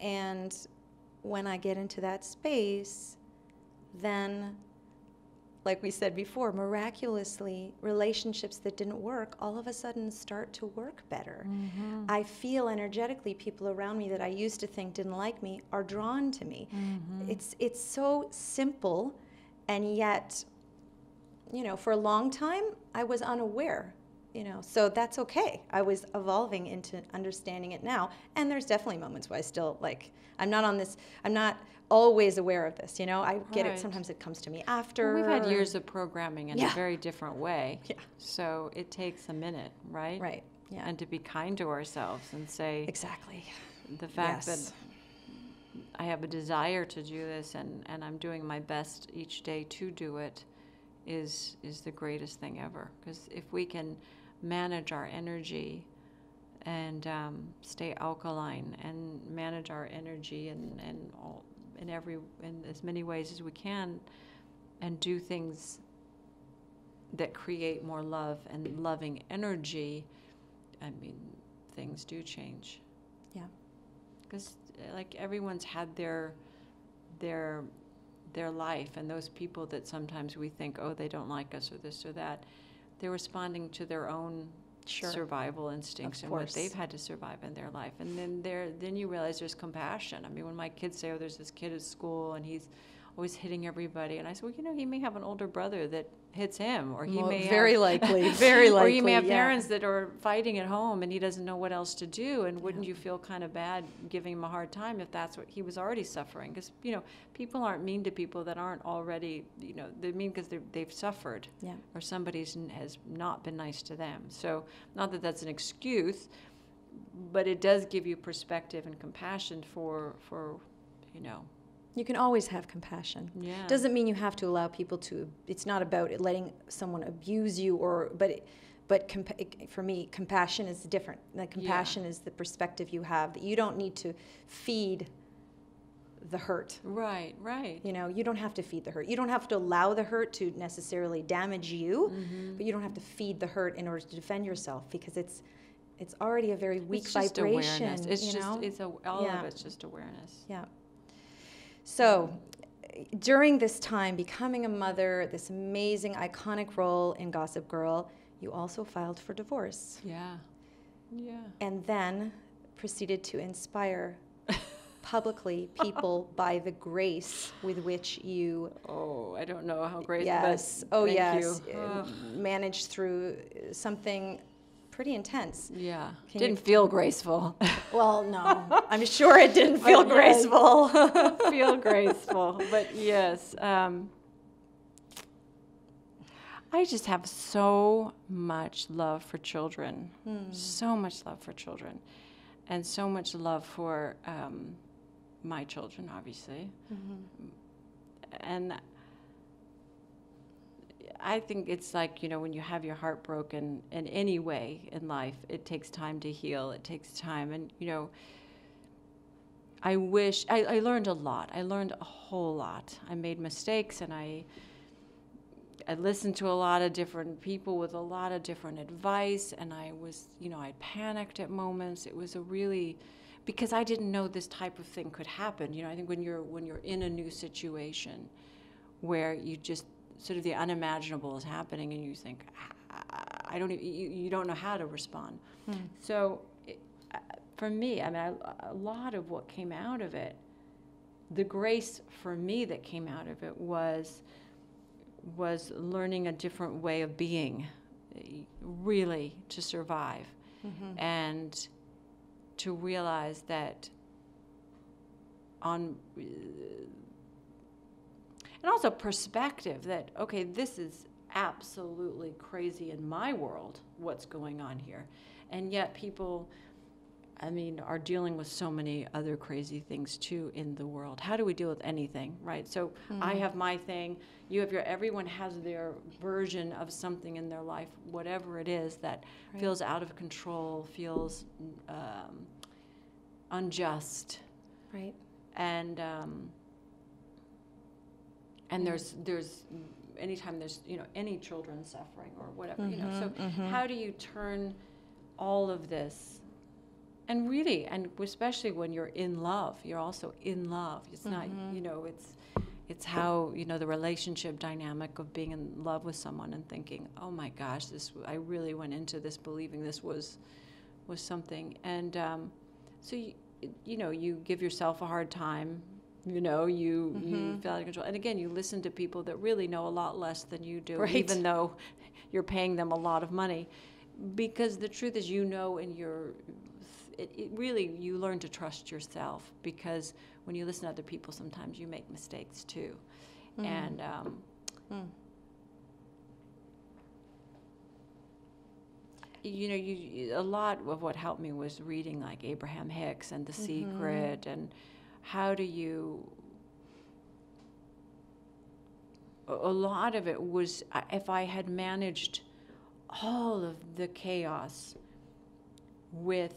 and when I get into that space, then, like we said before, miraculously, relationships that didn't work all of a sudden start to work better. Mm-hmm. I feel energetically people around me that I used to think didn't like me are drawn to me. Mm-hmm. It's, it's so simple, and yet, you know, for a long time, I was unaware you know so that's okay i was evolving into understanding it now and there's definitely moments where i still like i'm not on this i'm not always aware of this you know i get Right. it sometimes it comes to me after Well, we've had years of programming in Yeah. a very different way. Yeah. So it takes a minute, right? right yeah And to be kind to ourselves and say exactly the fact Yes. that I have a desire to do this and, and I'm doing my best each day to do it is is the greatest thing ever. Because if we can manage our energy and um, stay alkaline and manage our energy and, and all, in every in as many ways as we can and do things that create more love and loving energy, I mean, things do change. Yeah. Because like everyone's had their their their life, and those people that sometimes we think, oh, they don't like us or this or that, they're responding to their own Sure. survival instincts and what they've had to survive in their life. And then there, then you realize there's compassion. I mean, when my kids say, "Oh, there's this kid at school and he's always hitting everybody," and I said, "Well, you know, he may have an older brother that hits him, or he Well, may very have, likely, very likely, or he may have yeah. parents that are fighting at home and he doesn't know what else to do. And wouldn't you feel kind of bad giving him a hard time if that's what he was already suffering? Because you know, people aren't mean to people that aren't already, you know, they're mean because they've suffered yeah or somebody's n- has not been nice to them. So, not that that's an excuse, but it does give you perspective and compassion for for you know. You can always have compassion Yeah. doesn't mean you have to allow people to it's not about letting someone abuse you or but it, but compa- for me compassion is different like compassion is the perspective you have that you don't need to feed the hurt Right. Right. you know you don't have to feed the hurt you don't have to allow the hurt to necessarily damage you Mm-hmm. but you don't have to feed the hurt in order to defend yourself because it's it's already a very weak it's just vibration awareness. It's you just know it's a, all Yeah. of it's just awareness. yeah. So, during this time, becoming a mother, this amazing, iconic role in Gossip Girl, you also filed for divorce Yeah. Yeah. and then proceeded to inspire publicly people by the grace with which you, Oh, I don't know how great. yes, oh yes, You. uh, managed through something pretty intense. Yeah. Can Didn't feel graceful. Well, no, I'm sure it didn't feel But yes. graceful. feel graceful, but yes. Um, I just have so much love for children, so much love for children, and so much love for um, my children, obviously. And I think it's like, you know, when you have your heart broken in any way in life, it takes time to heal. It takes time. And, you know, I wish, I, I learned a lot. I learned a whole lot. I made mistakes and I, I listened to a lot of different people with a lot of different advice. And I was, you know, I panicked at moments. It was a really, because I didn't know this type of thing could happen. You know, I think when you're, when you're in a new situation where you just, sort of the unimaginable is happening and you think "I- don't you, you don't know how to respond. So it, uh, for me i mean I, a lot of what came out of it the grace for me that came out of it was was learning a different way of being really to survive. And to realize that on and also perspective that okay this is absolutely crazy in my world what's going on here. And yet people i mean are dealing with so many other crazy things too in the world. How do we deal with anything right? So i have my thing. You have your everyone has their version of something in their life whatever it is that feels out of control feels um, unjust. Right. and um, and mm. there's there's anytime there's you know any children suffering or whatever you know. So mm-hmm, mm-hmm. how do you turn all of this and really and especially when you're in love you're also in love. It's not mm-hmm. you know it's it's how you know the relationship dynamic of being in love with someone and thinking oh my gosh this i really went into this believing this was was something. And um, so you, you know you give yourself a hard time you know you you mm-hmm. feel out of control. And again you listen to people that really know a lot less than you do Right. even though you're paying them a lot of money. Because the truth is you know in your it, it really you learn to trust yourself. Because when you listen to other people sometimes you make mistakes too. Mm-hmm. And um, mm. you know, you, you- a lot of what helped me was reading like Abraham Hicks and The mm-hmm. Secret, and how do you. A lot of it was if I had managed all of the chaos with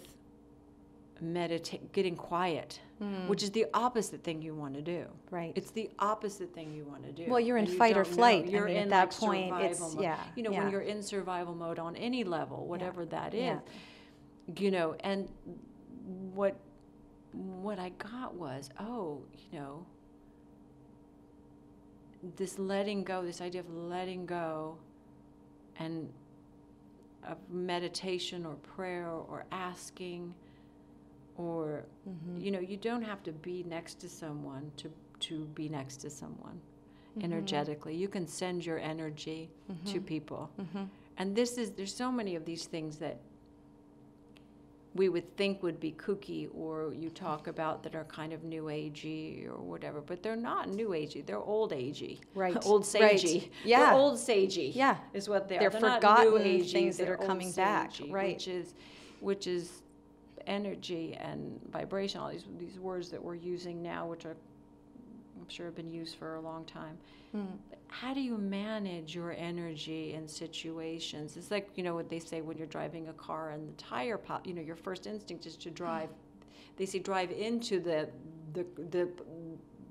meditate, getting quiet, hmm. which is the opposite thing you want to do. Right. It's the opposite thing you want to do. Well, you're in and you fight or don't know. flight. I You're mean, at in that like point, it's- survival mode. yeah, You know, yeah. when you're in survival mode on any level, whatever that is, yeah. you know, and what what I got was, oh, you know, this letting go, this idea of letting go and of meditation or prayer or asking or Mm-hmm. you know, you don't have to be next to someone to to be next to someone Mm-hmm. energetically. You can send your energy to people. Mm-hmm. And this is there's so many of these things that we would think would be kooky or you talk about that are kind of new agey or whatever, but they're not new agey. They're old agey. Right, old right. sagey. Yeah. They're old sagey. Yeah. Is what they are. They're not forgotten agey, things that they're coming back, right. Which is which is energy and vibration, all these these words that we're using now, which are I'm sure have been used for a long time. Hmm. How do you manage your energy in situations? It's like, you know, what they say when you're driving a car and the tire pop, you know, your first instinct is to drive. They say drive into the, the, the,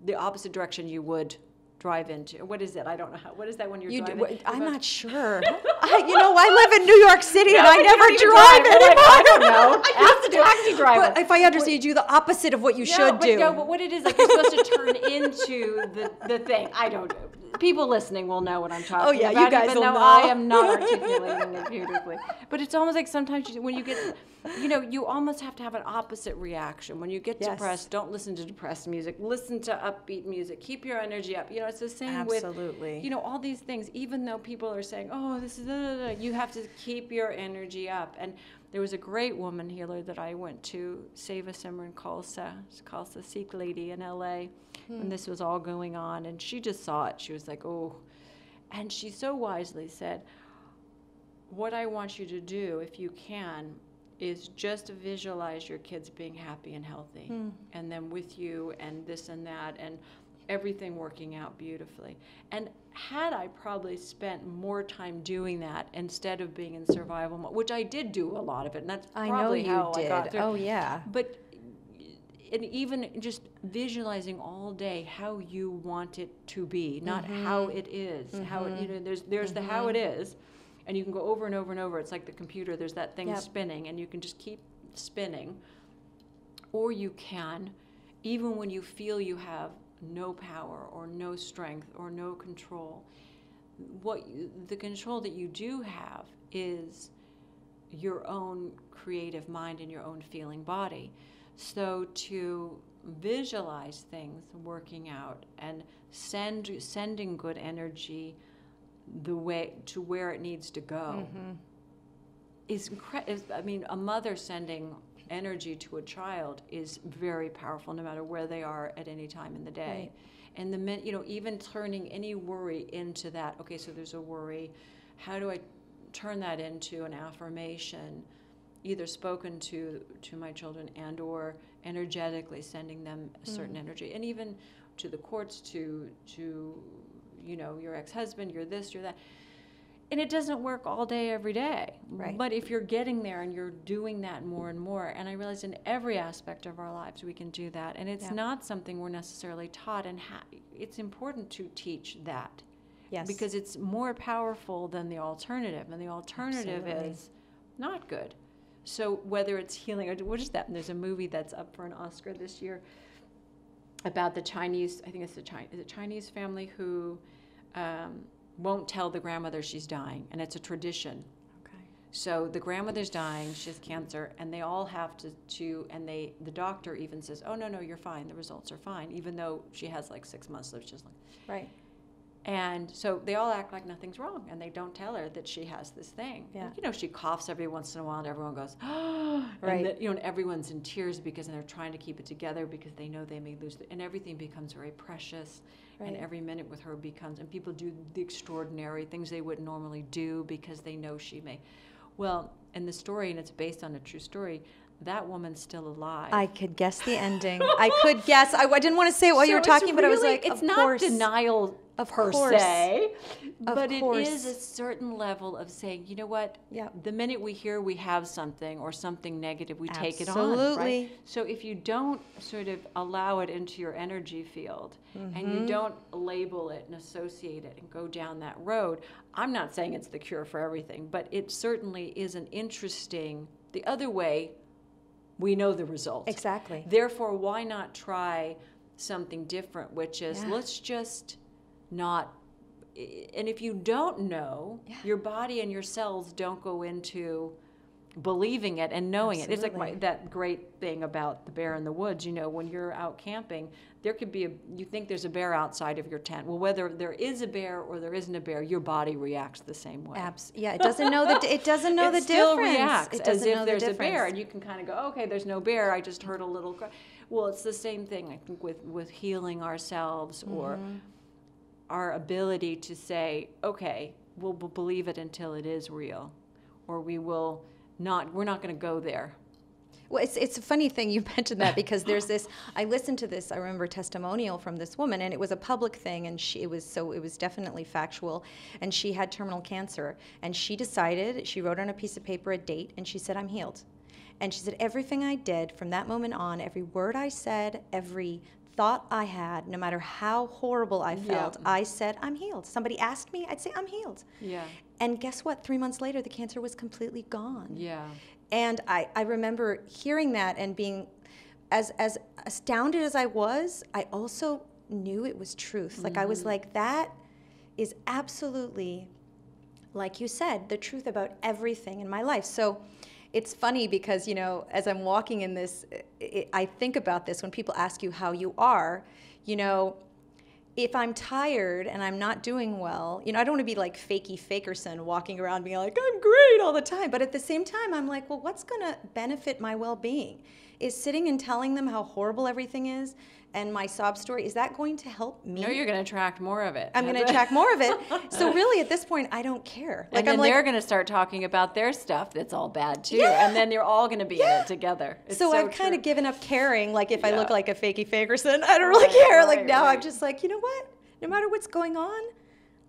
the opposite direction you would drive into. What is it? I don't know how. What is that when you're You driving? wh- I'm not sure. I, you know, I live in New York City and I never drive drive. anymore. I don't know. Ask the taxi driver. But if I understand, you do the opposite of what you No, should but, do. No, but what it is, like you're supposed to turn into the, the thing. I don't know. People listening will know what I'm oh, talking Oh, yeah, you about. guys even will though I am not articulating it beautifully. But it's almost like sometimes you, when you get, you know, you almost have to have an opposite reaction. When you get Yes. depressed, don't listen to depressed music. Listen to upbeat music. Keep your energy up. You know, it's the same with, Absolutely. you know, all these things. Even though people are saying, oh, this is, da, da, you have to keep your energy up. And there was a great woman healer that I went to, Seva Simran Khalsa, she's Khalsa Sikh lady in LA, when this was all going on. And she just saw it. She was like, oh. And she so wisely said, What I want you to do, if you can, is just visualize your kids being happy and healthy, Hmm. and then with you, and this and that, and everything working out beautifully. And had I probably spent more time doing that instead of being in survival mode, which I did do a lot of it, and that's I know you how I did. got through. Oh yeah. But and even just visualizing all day how you want it to be, not how Mm-hmm. it is. How it, you know, there's there's the how it is, and you can go over and over and over. It's like the computer. There's that thing Yep. spinning, and you can just keep spinning. Or you can, even when you feel you have no power or no strength or no control, what you, the control that you do have is your own creative mind and your own feeling body. So to visualize things working out and send sending good energy the way to where it needs to go Mm-hmm. is incredible. I mean, a mother sending energy to a child is very powerful, no matter where they are at any time in the day. Right. And the min, you know, even turning any worry into that. Okay, so there's a worry. How do I turn that into an affirmation, either spoken to to my children and or energetically sending them a certain mm. energy, and even to the courts, to to you know your ex-husband, you're this, you're that and it doesn't work all day every day Right. but if you're getting there and you're doing that more and more and i realize in every aspect of our lives we can do that and it's Yeah. not something we're necessarily taught and ha- it's important to teach that Yes. because it's more powerful than the alternative and the alternative Absolutely. is not good so whether it's healing or what is that there's a movie that's up for an oscar this year about the chinese i think it's the Chinese, is it chinese family who um, won't tell the grandmother she's dying and it's a tradition okay. so the grandmother's dying she has cancer and they all have to, to and they the doctor even says oh no no you're fine the results are fine even though she has like six months left she's like Right. And so they all act like nothing's wrong, and they don't tell her that she has this thing. Yeah. You know, she coughs every once in a while, and everyone goes, "Oh!" Right. And the, you know, and everyone's in tears because they're trying to keep it together because they know they may lose, the, and everything becomes very precious, and every minute with her becomes, and people do the extraordinary things they wouldn't normally do because they know she may. Well, in the story, and it's based on a true story, that woman's still alive. I could guess the ending. I could guess. I, I didn't want to say it while you were So talking, but I was like, it's not course. denial Of per course. se, Of but it course. is a certain level of saying, you know what? Yeah. The minute we hear we have something or something negative, we take it on. Absolutely. Right? So if you don't sort of allow it into your energy field and Mm-hmm. you don't label it and associate it and go down that road, I'm not saying it's the cure for everything, but it certainly is an interesting. The other way, we know the result. Exactly. Therefore, why not try something different, which is Yeah. let's just not. And if you don't know, Yeah. your body and your cells don't go into believing it and knowing it. It's like my, that great thing about the bear in the woods. You know, when you're out camping, there could be a. You think there's a bear outside of your tent. Well, whether there is a bear or there isn't a bear, your body reacts the same way Abs- yeah, it doesn't know the it doesn't know it the still difference. reacts it as doesn't if know there's the a bear, and you can kind of go, okay, there's no bear. I just heard a little cry. Well, it's the same thing. I think with with healing ourselves or Mm-hmm. our ability to say, okay, we'll, we'll believe it until it is real, or we will not. We're not going to go there. Well, it's, it's a funny thing you mentioned that because there's this. I listened to this. I remember testimonial from this woman, and it was a public thing, and she it was so it was definitely factual. And she had terminal cancer, and she decided she wrote on a piece of paper a date, and she said, "I'm healed." And she said, "Everything I did from that moment on, every word I said, every thought I had, no matter how horrible I felt, I said, I'm healed. Somebody asked me, I'd say, I'm healed. Yeah. And guess what? Three months later, the cancer was completely gone. Yeah. And I, I remember hearing that and being as as astounded as I was, I also knew it was truth. Like I was mm-hmm. like, that is absolutely, like you said, the truth about everything in my life. So it's funny because, you know, as I'm walking in this, i I think about this when people ask you how you are, you know, if I'm tired and I'm not doing well, you know, I don't want to be like fakey fakerson walking around being like, I'm great all the time. But at the same time, I'm like, well, what's going to benefit my well being? Is sitting and telling them how horrible everything is and my sob story, is that going to help me? No, you're going to attract more of it. I'm going to attract more of it. So really, at this point, I don't care. Like, and then I'm like, they're going to start talking about their stuff that's all bad too, yeah. and then you're all going to be yeah. in it together. So, so, I've kind of given up caring. Like if yeah. I look like a fakey fakerson, I don't really right, care. Right, like now, right. I'm just like, you know what? No matter what's going on,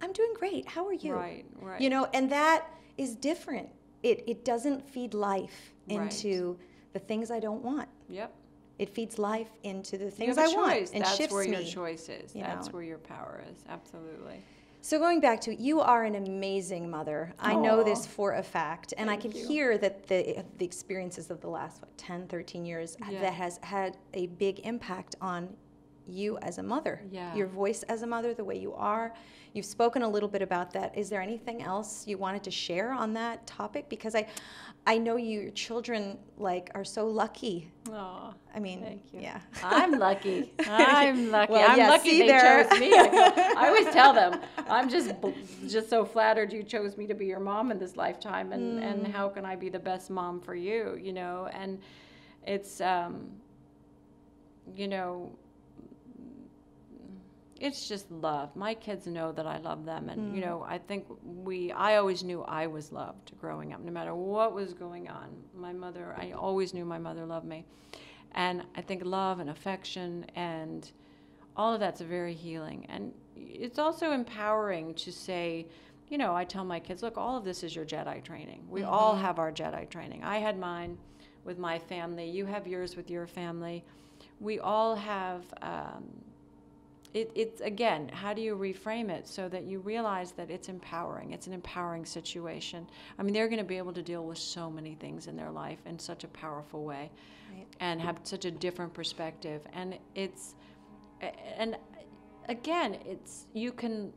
I'm doing great. How are you? Right, right. You know, and that is different. It it doesn't feed life into the things I don't want. Yep. It feeds life into the things I want and That's shifts where me. your choice is. That's know. where your power is. Absolutely. So going back to you are an amazing mother. I know this for a fact and Thank I can you. hear that the the experiences of the last what 10 13 years yeah. that has had a big impact on you as a mother. Yeah. Your voice as a mother, the way you are. You've spoken a little bit about that. Is there anything else you wanted to share on that topic because I I know you, your children like are so lucky. Oh, I mean, thank you. Yeah, I'm lucky. I'm lucky. well, I'm yeah, lucky they there. chose me. I, I, always tell them, I'm just just so flattered you chose me to be your mom in this lifetime, and mm. and how can I be the best mom for you? You know, and it's um, you know, it's just love. My kids know that I love them, and mm. you know, I think we. I always knew I was loved growing up, no matter what was going on. My mother, I always knew my mother loved me, and I think love and affection and all of that's very healing, and it's also empowering to say. You know, I tell my kids, look, all of this is your Jedi training. We mm-hmm. all have our Jedi training. I had mine with my family. You have yours with your family. We all have um, it, it's again, how do you reframe it so that you realize that it's empowering? It's an empowering situation. I mean, they're going to be able to deal with so many things in their life in such a powerful way, right. and have such a different perspective. And it's, and again, it's you can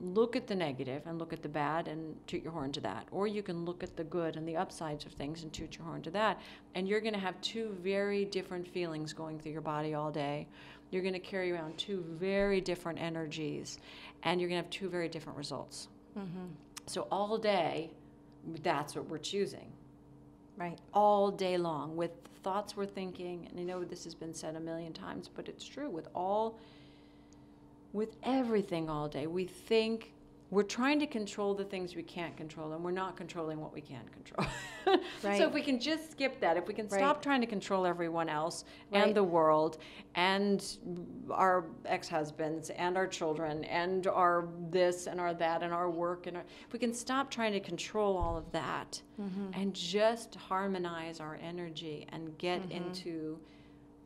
look at the negative and look at the bad and toot your horn to that, or you can look at the good and the upsides of things and toot your horn to that, and you're going to have two very different feelings going through your body all day you're going to carry around two very different energies and you're going to have two very different results. Mm-hmm. So, all day, that's what we're choosing. Right. All day long with thoughts we're thinking. And I know this has been said a million times, but it's true with all, with everything all day. We think we're trying to control the things we can't control and we're not controlling what we can control right. so if we can just skip that if we can right. stop trying to control everyone else right. and the world and our ex-husbands and our children and our this and our that and our work and our, if we can stop trying to control all of that mm-hmm. and just harmonize our energy and get mm-hmm. into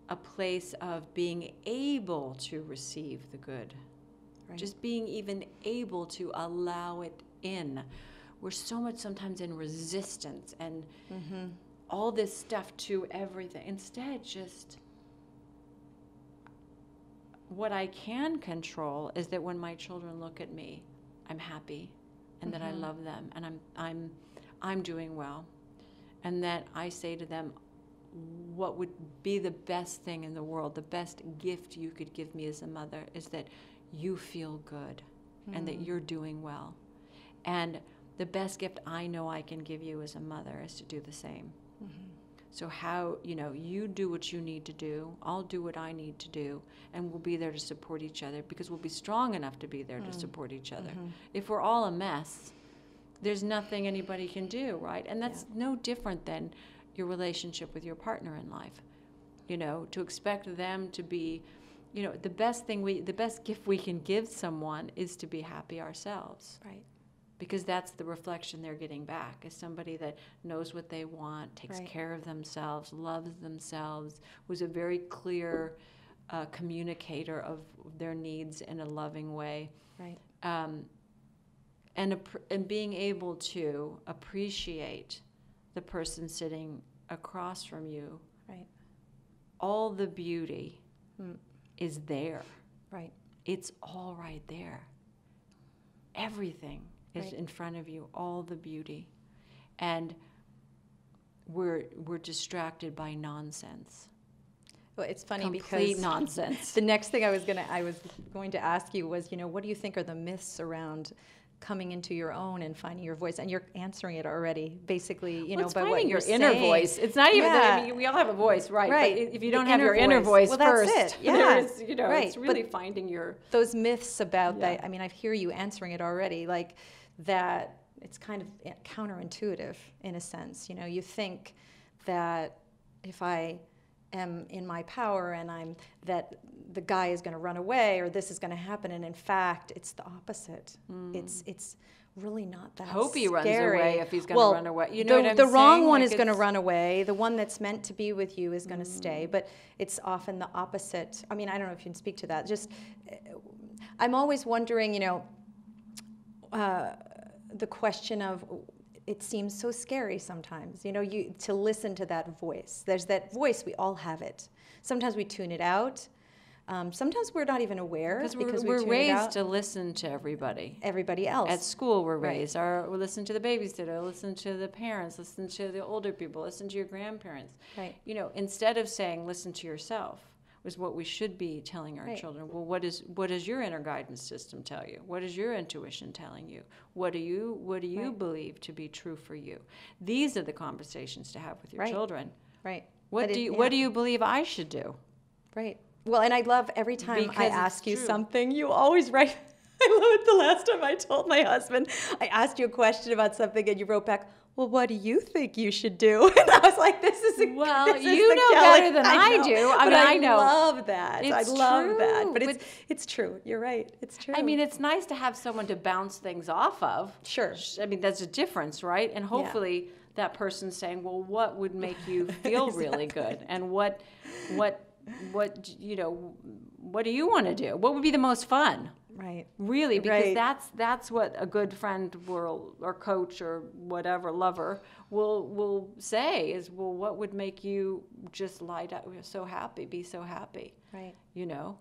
a place of being able to receive the good Right. Just being even able to allow it in. We're so much sometimes in resistance and mm-hmm. all this stuff to everything. Instead, just what I can control is that when my children look at me, I'm happy and mm-hmm. that I Mm-hmm. love them and I'm I'm I'm doing well. And that I say to them, what would be the best thing in the world, the best gift you could give me as a mother is that you feel good mm. and that Mm. you're doing well. And the best gift I know I can give you as a mother is to do the same. Mm-hmm. So, how, you know, you do what you need to do, I'll do what I need to do, and we'll be there to support each other because we'll be strong enough to be there mm. to support each other. Mm-hmm. If we're all a mess, there's nothing anybody can do, right? And that's yeah. no different than your relationship with your partner in life. You know, to expect them to be you know the best thing we the best gift we can give someone is to be happy ourselves. Right. Because that's the reflection they're getting back is somebody that knows what they want takes right. care of themselves loves themselves was a very clear uh, communicator of their needs in a loving way. Right. Um, and, and being able to appreciate the person sitting across from you right. all the beauty mm is there. Right. It's all right there. Everything is right. in front of you, all the beauty. And we're we're distracted by nonsense. Well, it's funny Complete because nonsense. the next thing I was gonna I was going to ask you was, you know, what do you think are the myths around coming into your own and finding your voice, and you're answering it already, basically. You Well, know, it's by what finding your inner saying. voice. It's not even. that- I mean, we all have a voice, right? Right. But if you don't have inner your inner voice. Well, that's first, it. Yeah. you know, Right. it's But- really finding your. those myths about Yeah. that. I mean, I hear you answering it already, like that. It's kind of counterintuitive in a sense. You know, you think that if I am in my power and I'm that the guy is going to run away or this is going to happen, and in fact, it's the opposite. It's it's really not that. Hmm. Hope he runs away if he's gonna Well, run away. You know the, what I'm the wrong one Like is going to run away. The one that's meant to be with you is going to Mm. stay. But it's often the opposite. I mean, I don't know if you can speak to that. Just, I'm always wondering, you know, uh, the question of it seems so scary sometimes. You know, you to listen to that voice. There's that voice. We all have it. Sometimes we tune it out. Um, sometimes we're not even aware Because because we're, we we're raised to listen to everybody. everybody else. At school, we're Right. raised. Our, we listen to the babysitter, listen to the parents, listen to the older people, listen to your grandparents. Right. You know, instead of saying listen to yourself, was what we should be telling our Right. children. Well, what is what does your inner guidance system tell you? What is your intuition telling you? What do you what do you Right. believe to be true for you? These are the conversations to have with your Right. children. right. What But do it- you yeah. what do you believe I should do? Right. Well, and I love every time I Because it's ask you true. something, you always write. I love it. The last time I told my husband, I asked you a question about something, and you wrote back, "Well, what do you think you should do?" And I was like, "This is a, Well, this is you the know Kelly- better than I know, do. I but mean, I know. love that. It's I love that. true, But it's it's true. You're right. It's true. I mean, it's nice to have someone to bounce things off of. Sure. I mean, that's a difference, right? And hopefully that person's saying, "Well, what would make you feel really good?" And what what what you know, what do you want to do? What would be the most fun? Right. Really, because Right. that's that's what a good friend will or coach or whatever lover will will say is, "Well, what would make you just light up so happy, be so happy?" Right. you know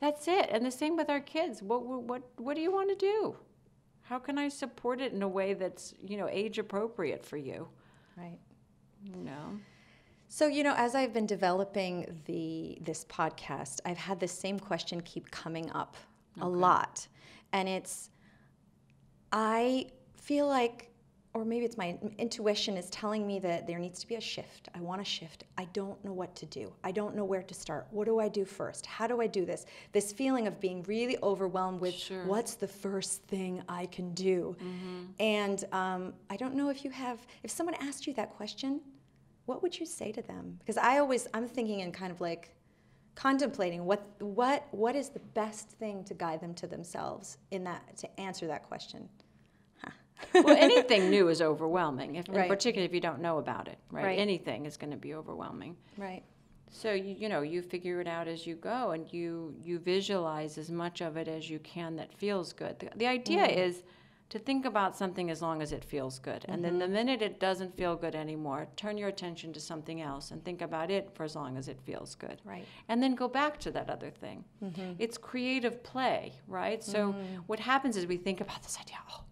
that's it and the same with our kids what what what, what do you want to do how can i support it in a way that's you know age appropriate for you Right. you know So, you know, as I've been developing the this podcast, I've had the same question keep coming up a lot. And it's I feel like or maybe it's my intuition is telling me that there needs to be a shift. I want a shift. I don't know what to do. I don't know where to start. What do I do first? How do I do this? This feeling of being really overwhelmed with Sure. what's the first thing I can do. And um, I don't know if you have, if someone asked you that question, what would you say to them? Because I always, I'm thinking in kind of like contemplating what, what, what is the best thing to guide them to themselves in that, to answer that question. well anything new is overwhelming if, Right. particularly if you don't know about it right, Right. anything is going to be overwhelming Right. so you, you know you figure it out as you go and you you visualize as much of it as you can that feels good the, the idea Mm-hmm. is to think about something as long as it feels good. And then the Mm-hmm. minute it doesn't feel good anymore turn your attention to something else and think about it for as long as it feels good. Right. and then go back to that other thing. It's creative play right? So what happens is we think about this idea oh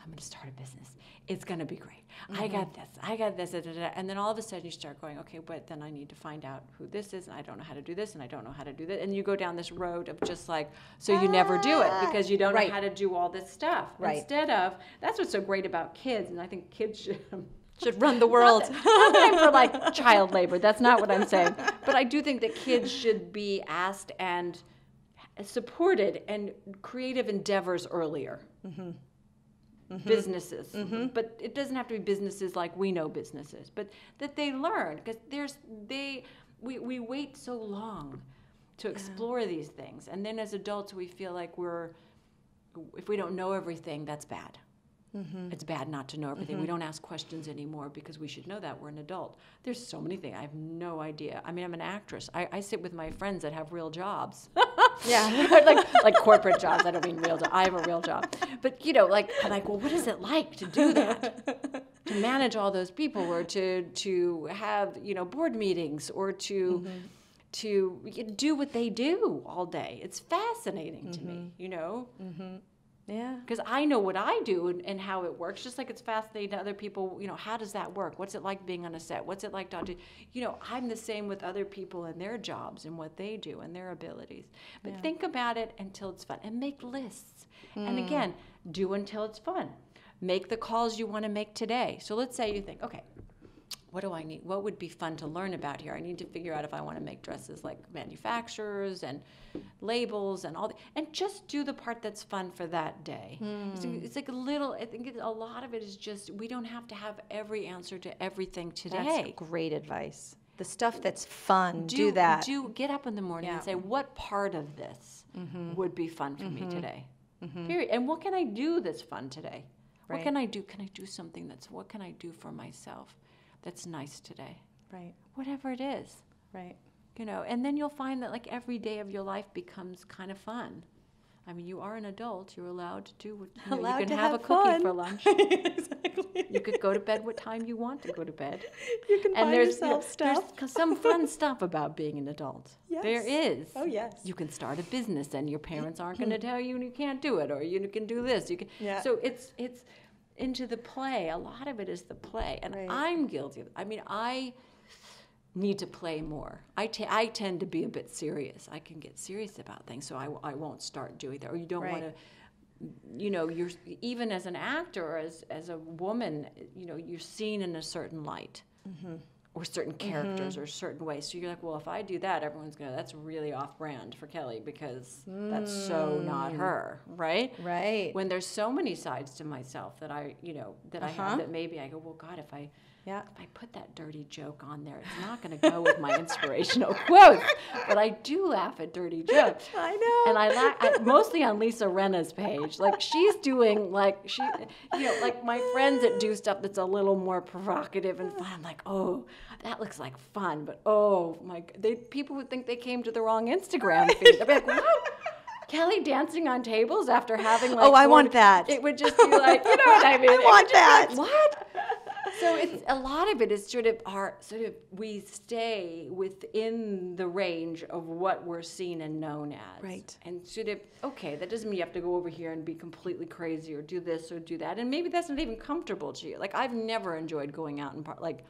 i'm going to start a business it's going to be great i mm-hmm. got this i got this da, da, da. and then all of a sudden you start going okay but then i need to find out who this is and i don't know how to do this and i don't know how to do that and you go down this road of just like so you never do it ah, because you don't Right. know how to do all this stuff Right. instead of that's what's so great about kids and i think kids should Should run the world. not that, not for like child labor. That's not what I'm saying. But I do think that kids should be asked and supported and creative endeavors earlier. Mm-hmm. Mm-hmm. Businesses, mm-hmm. but it doesn't have to be businesses like we know businesses, but that they learn because there's they we, we wait so long to explore these things, and then as adults we feel like we're if we don't know everything, that's bad. Mm-hmm. It's bad not to know everything. We don't ask questions anymore because we should know that we're an adult. There's so many things I have no idea. I mean, I'm an actress. I, I sit with my friends that have real jobs. Yeah. like like corporate jobs. I don't mean real job. I have a real job. But you know, like I'm like, well, what is it like to do that? to manage all those people, or to to have you know board meetings, or to mm-hmm. to do what they do all day. It's fascinating to me. Mm-hmm. You know. Mm-hmm. Yeah. because I know what I do and, and how it works, just like it's fascinating to other people. You know, how does that work? What's it like being on a set? What's it like to, do? you know, I'm the same with other people and their jobs and what they do and their abilities. But think about it until it's fun and make lists. And hmm. again, do until it's fun. Make the calls you want to make today. So let's say you think, okay, what do I need? What would be fun to learn about here? I need to figure out if I want to make dresses like manufacturers and labels and all, the, and just do the part that's fun for that day. It's, hmm. it's like a little. I think it's, a lot of it is just we don't have to have every answer to everything today. That's great advice. The stuff that's fun, do, that. Do get up in the morning Yeah. and say, what part of this mm-hmm. would be fun for me mm-hmm. today? Mm-hmm. Period. And what can I do that's fun today? What can I do? Can I do something that's what can I do for myself that's nice today? Right, Whatever it is, right. you know. And then you'll find that like every day of your life becomes kind of fun. I mean, you are an adult. You're allowed to do what you, know, Allowed you can have, have a cookie fun. for lunch. exactly. You could go to bed what time you want to go to bed. You can and find there's, you know, stuff. there's some fun stuff about being an adult. There Yes. is. Oh, yes. You can start a business, and your parents aren't going to tell you and you can't do it, or you can do this. You can. Yeah. So it's it's into the play. A lot of it is the play, and Right. I'm guilty. I mean, I need to play more. I I tend to be a bit serious. I can get serious about things, so I, I won't start doing that. Or you don't Right. want to you know you're even as an actor as as a woman you know you're seen in a certain light mm-hmm. Or certain characters or certain ways so you're like well if i do that everyone's gonna that's really off brand for kelly because that's so not her right Right. when there's so many sides to myself that i you know that i Uh-huh. have that maybe i go well god if i Yeah. if I put that dirty joke on there, it's not going to go with my inspirational quotes. But I do laugh at dirty jokes. I know. And I laugh mostly on Lisa Rinna's page. Like she's doing like she, you know, like my friends that do stuff that's a little more provocative and fun. I'm like, oh, that looks like fun, but oh my, they people would think they came to the wrong Instagram feed. I'd be like, what? Kelly dancing on tables after having like Oh, I 40 want that. It would just be like, you know what I mean? I It want that. like, what? so it's a lot of it is sort of our sort of we stay within the range of what we're seen and known as Right. and sort of okay that doesn't mean you have to go over here and be completely crazy or do this or do that and maybe that's not even comfortable to you like i've never enjoyed going out and par- like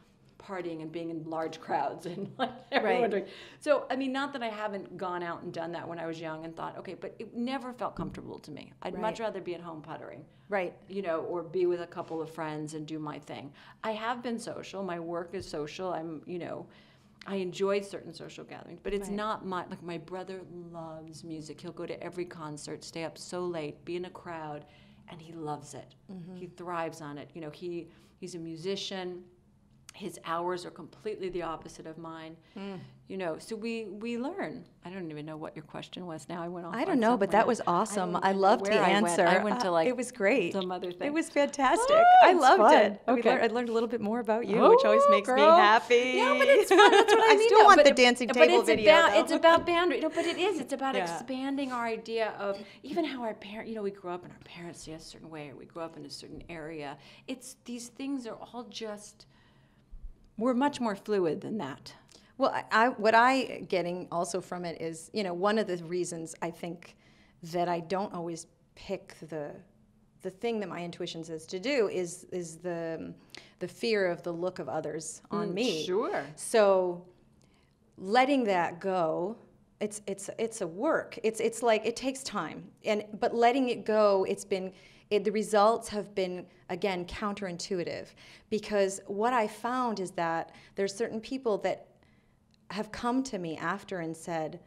partying and being in large crowds and like everyone Right. drink. so i mean not that i haven't gone out and done that when i was young and thought okay but it never felt comfortable to me i'd much rather be at home puttering right. you know, or be with a couple of friends and do my thing. I have been social. My work is social. I'm, you know, I enjoy certain social gatherings, but it's Right. not my like my brother loves music. He'll go to every concert, stay up so late, be in a crowd, and he loves it. Mm-hmm. He thrives on it. You know, he he's a musician. His hours are completely the opposite of mine. Hmm. You know, so we we learn. I don't even know what your question was. Now I went off. I don't know, but that was awesome. I, remember loved the I went. answer. I went to like it was great. some other thing. It was fantastic. Oh, I loved fun. it. Okay. learned, I learned a little bit more about you, which always Oh, makes me happy. Yeah, but it's fun. That's what I, I mean. still though. want But the it- dancing but it's video. About, though. It's about boundary. No, but it is. It's about Yeah. expanding our idea of even how our parent. You know, we grew up and our parents see us a certain way, or we grew up in a certain area. It's these things are all just. We're much more fluid than that. Well, I, I what I getting also from it is, you know, one of the reasons I think that I don't always pick the the thing that my intuition says to do is is the the fear of the look of others on me. Mm, Sure. So letting that go, it's it's it's a work. It's it's like it takes time. And but letting it go, it's been it, the results have been again counterintuitive because what I found is that there's certain people that have come to me after and said,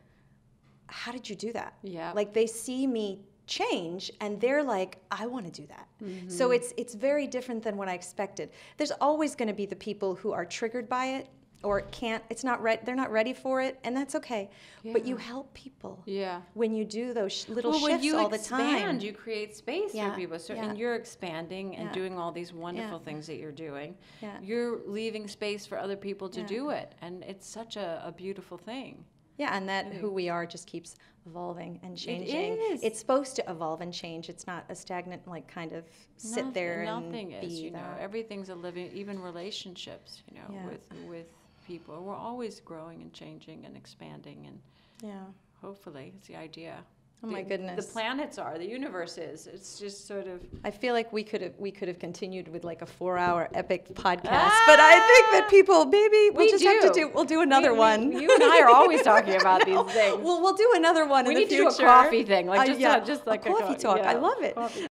"How did you do that?" Yeah. Like they see me change and they're like, "I want to do that." So mm-hmm. it's it's very different than what I expected. There's always going to be the people who are triggered by it or can't it's not re- they're not ready for it and that's okay. But you help people. Yeah. When you do those sh- little well, shifts you all the expand, time. you create space Yeah, for people. So, yeah. and you're expanding and Yeah. doing all these wonderful Yeah. things that you're doing. Yeah. You're leaving space for other people to Yeah. do it, and it's such a, a beautiful thing. Yeah, and that who we are just keeps evolving and changing. is. It's supposed to evolve and change. It's not a stagnant, like kind of sit Noth- there and Nothing be is, you know, everything's a living. Even relationships, you know, Yeah. with with people, we're always growing and changing and expanding, and yeah. hopefully, it's the idea. Oh my the- goodness. The planets are, the universe is. It's just sort of. I feel like we could have we could have continued with like a four hour epic podcast, but I think that people maybe we'll We just have to do. do we'll do another we- one. we- you and I are always talking about these things. Well, we'll do another one We in need the to do a coffee thing, like Uh, just a- yeah, just like a coffee co- talk. I love it. coffee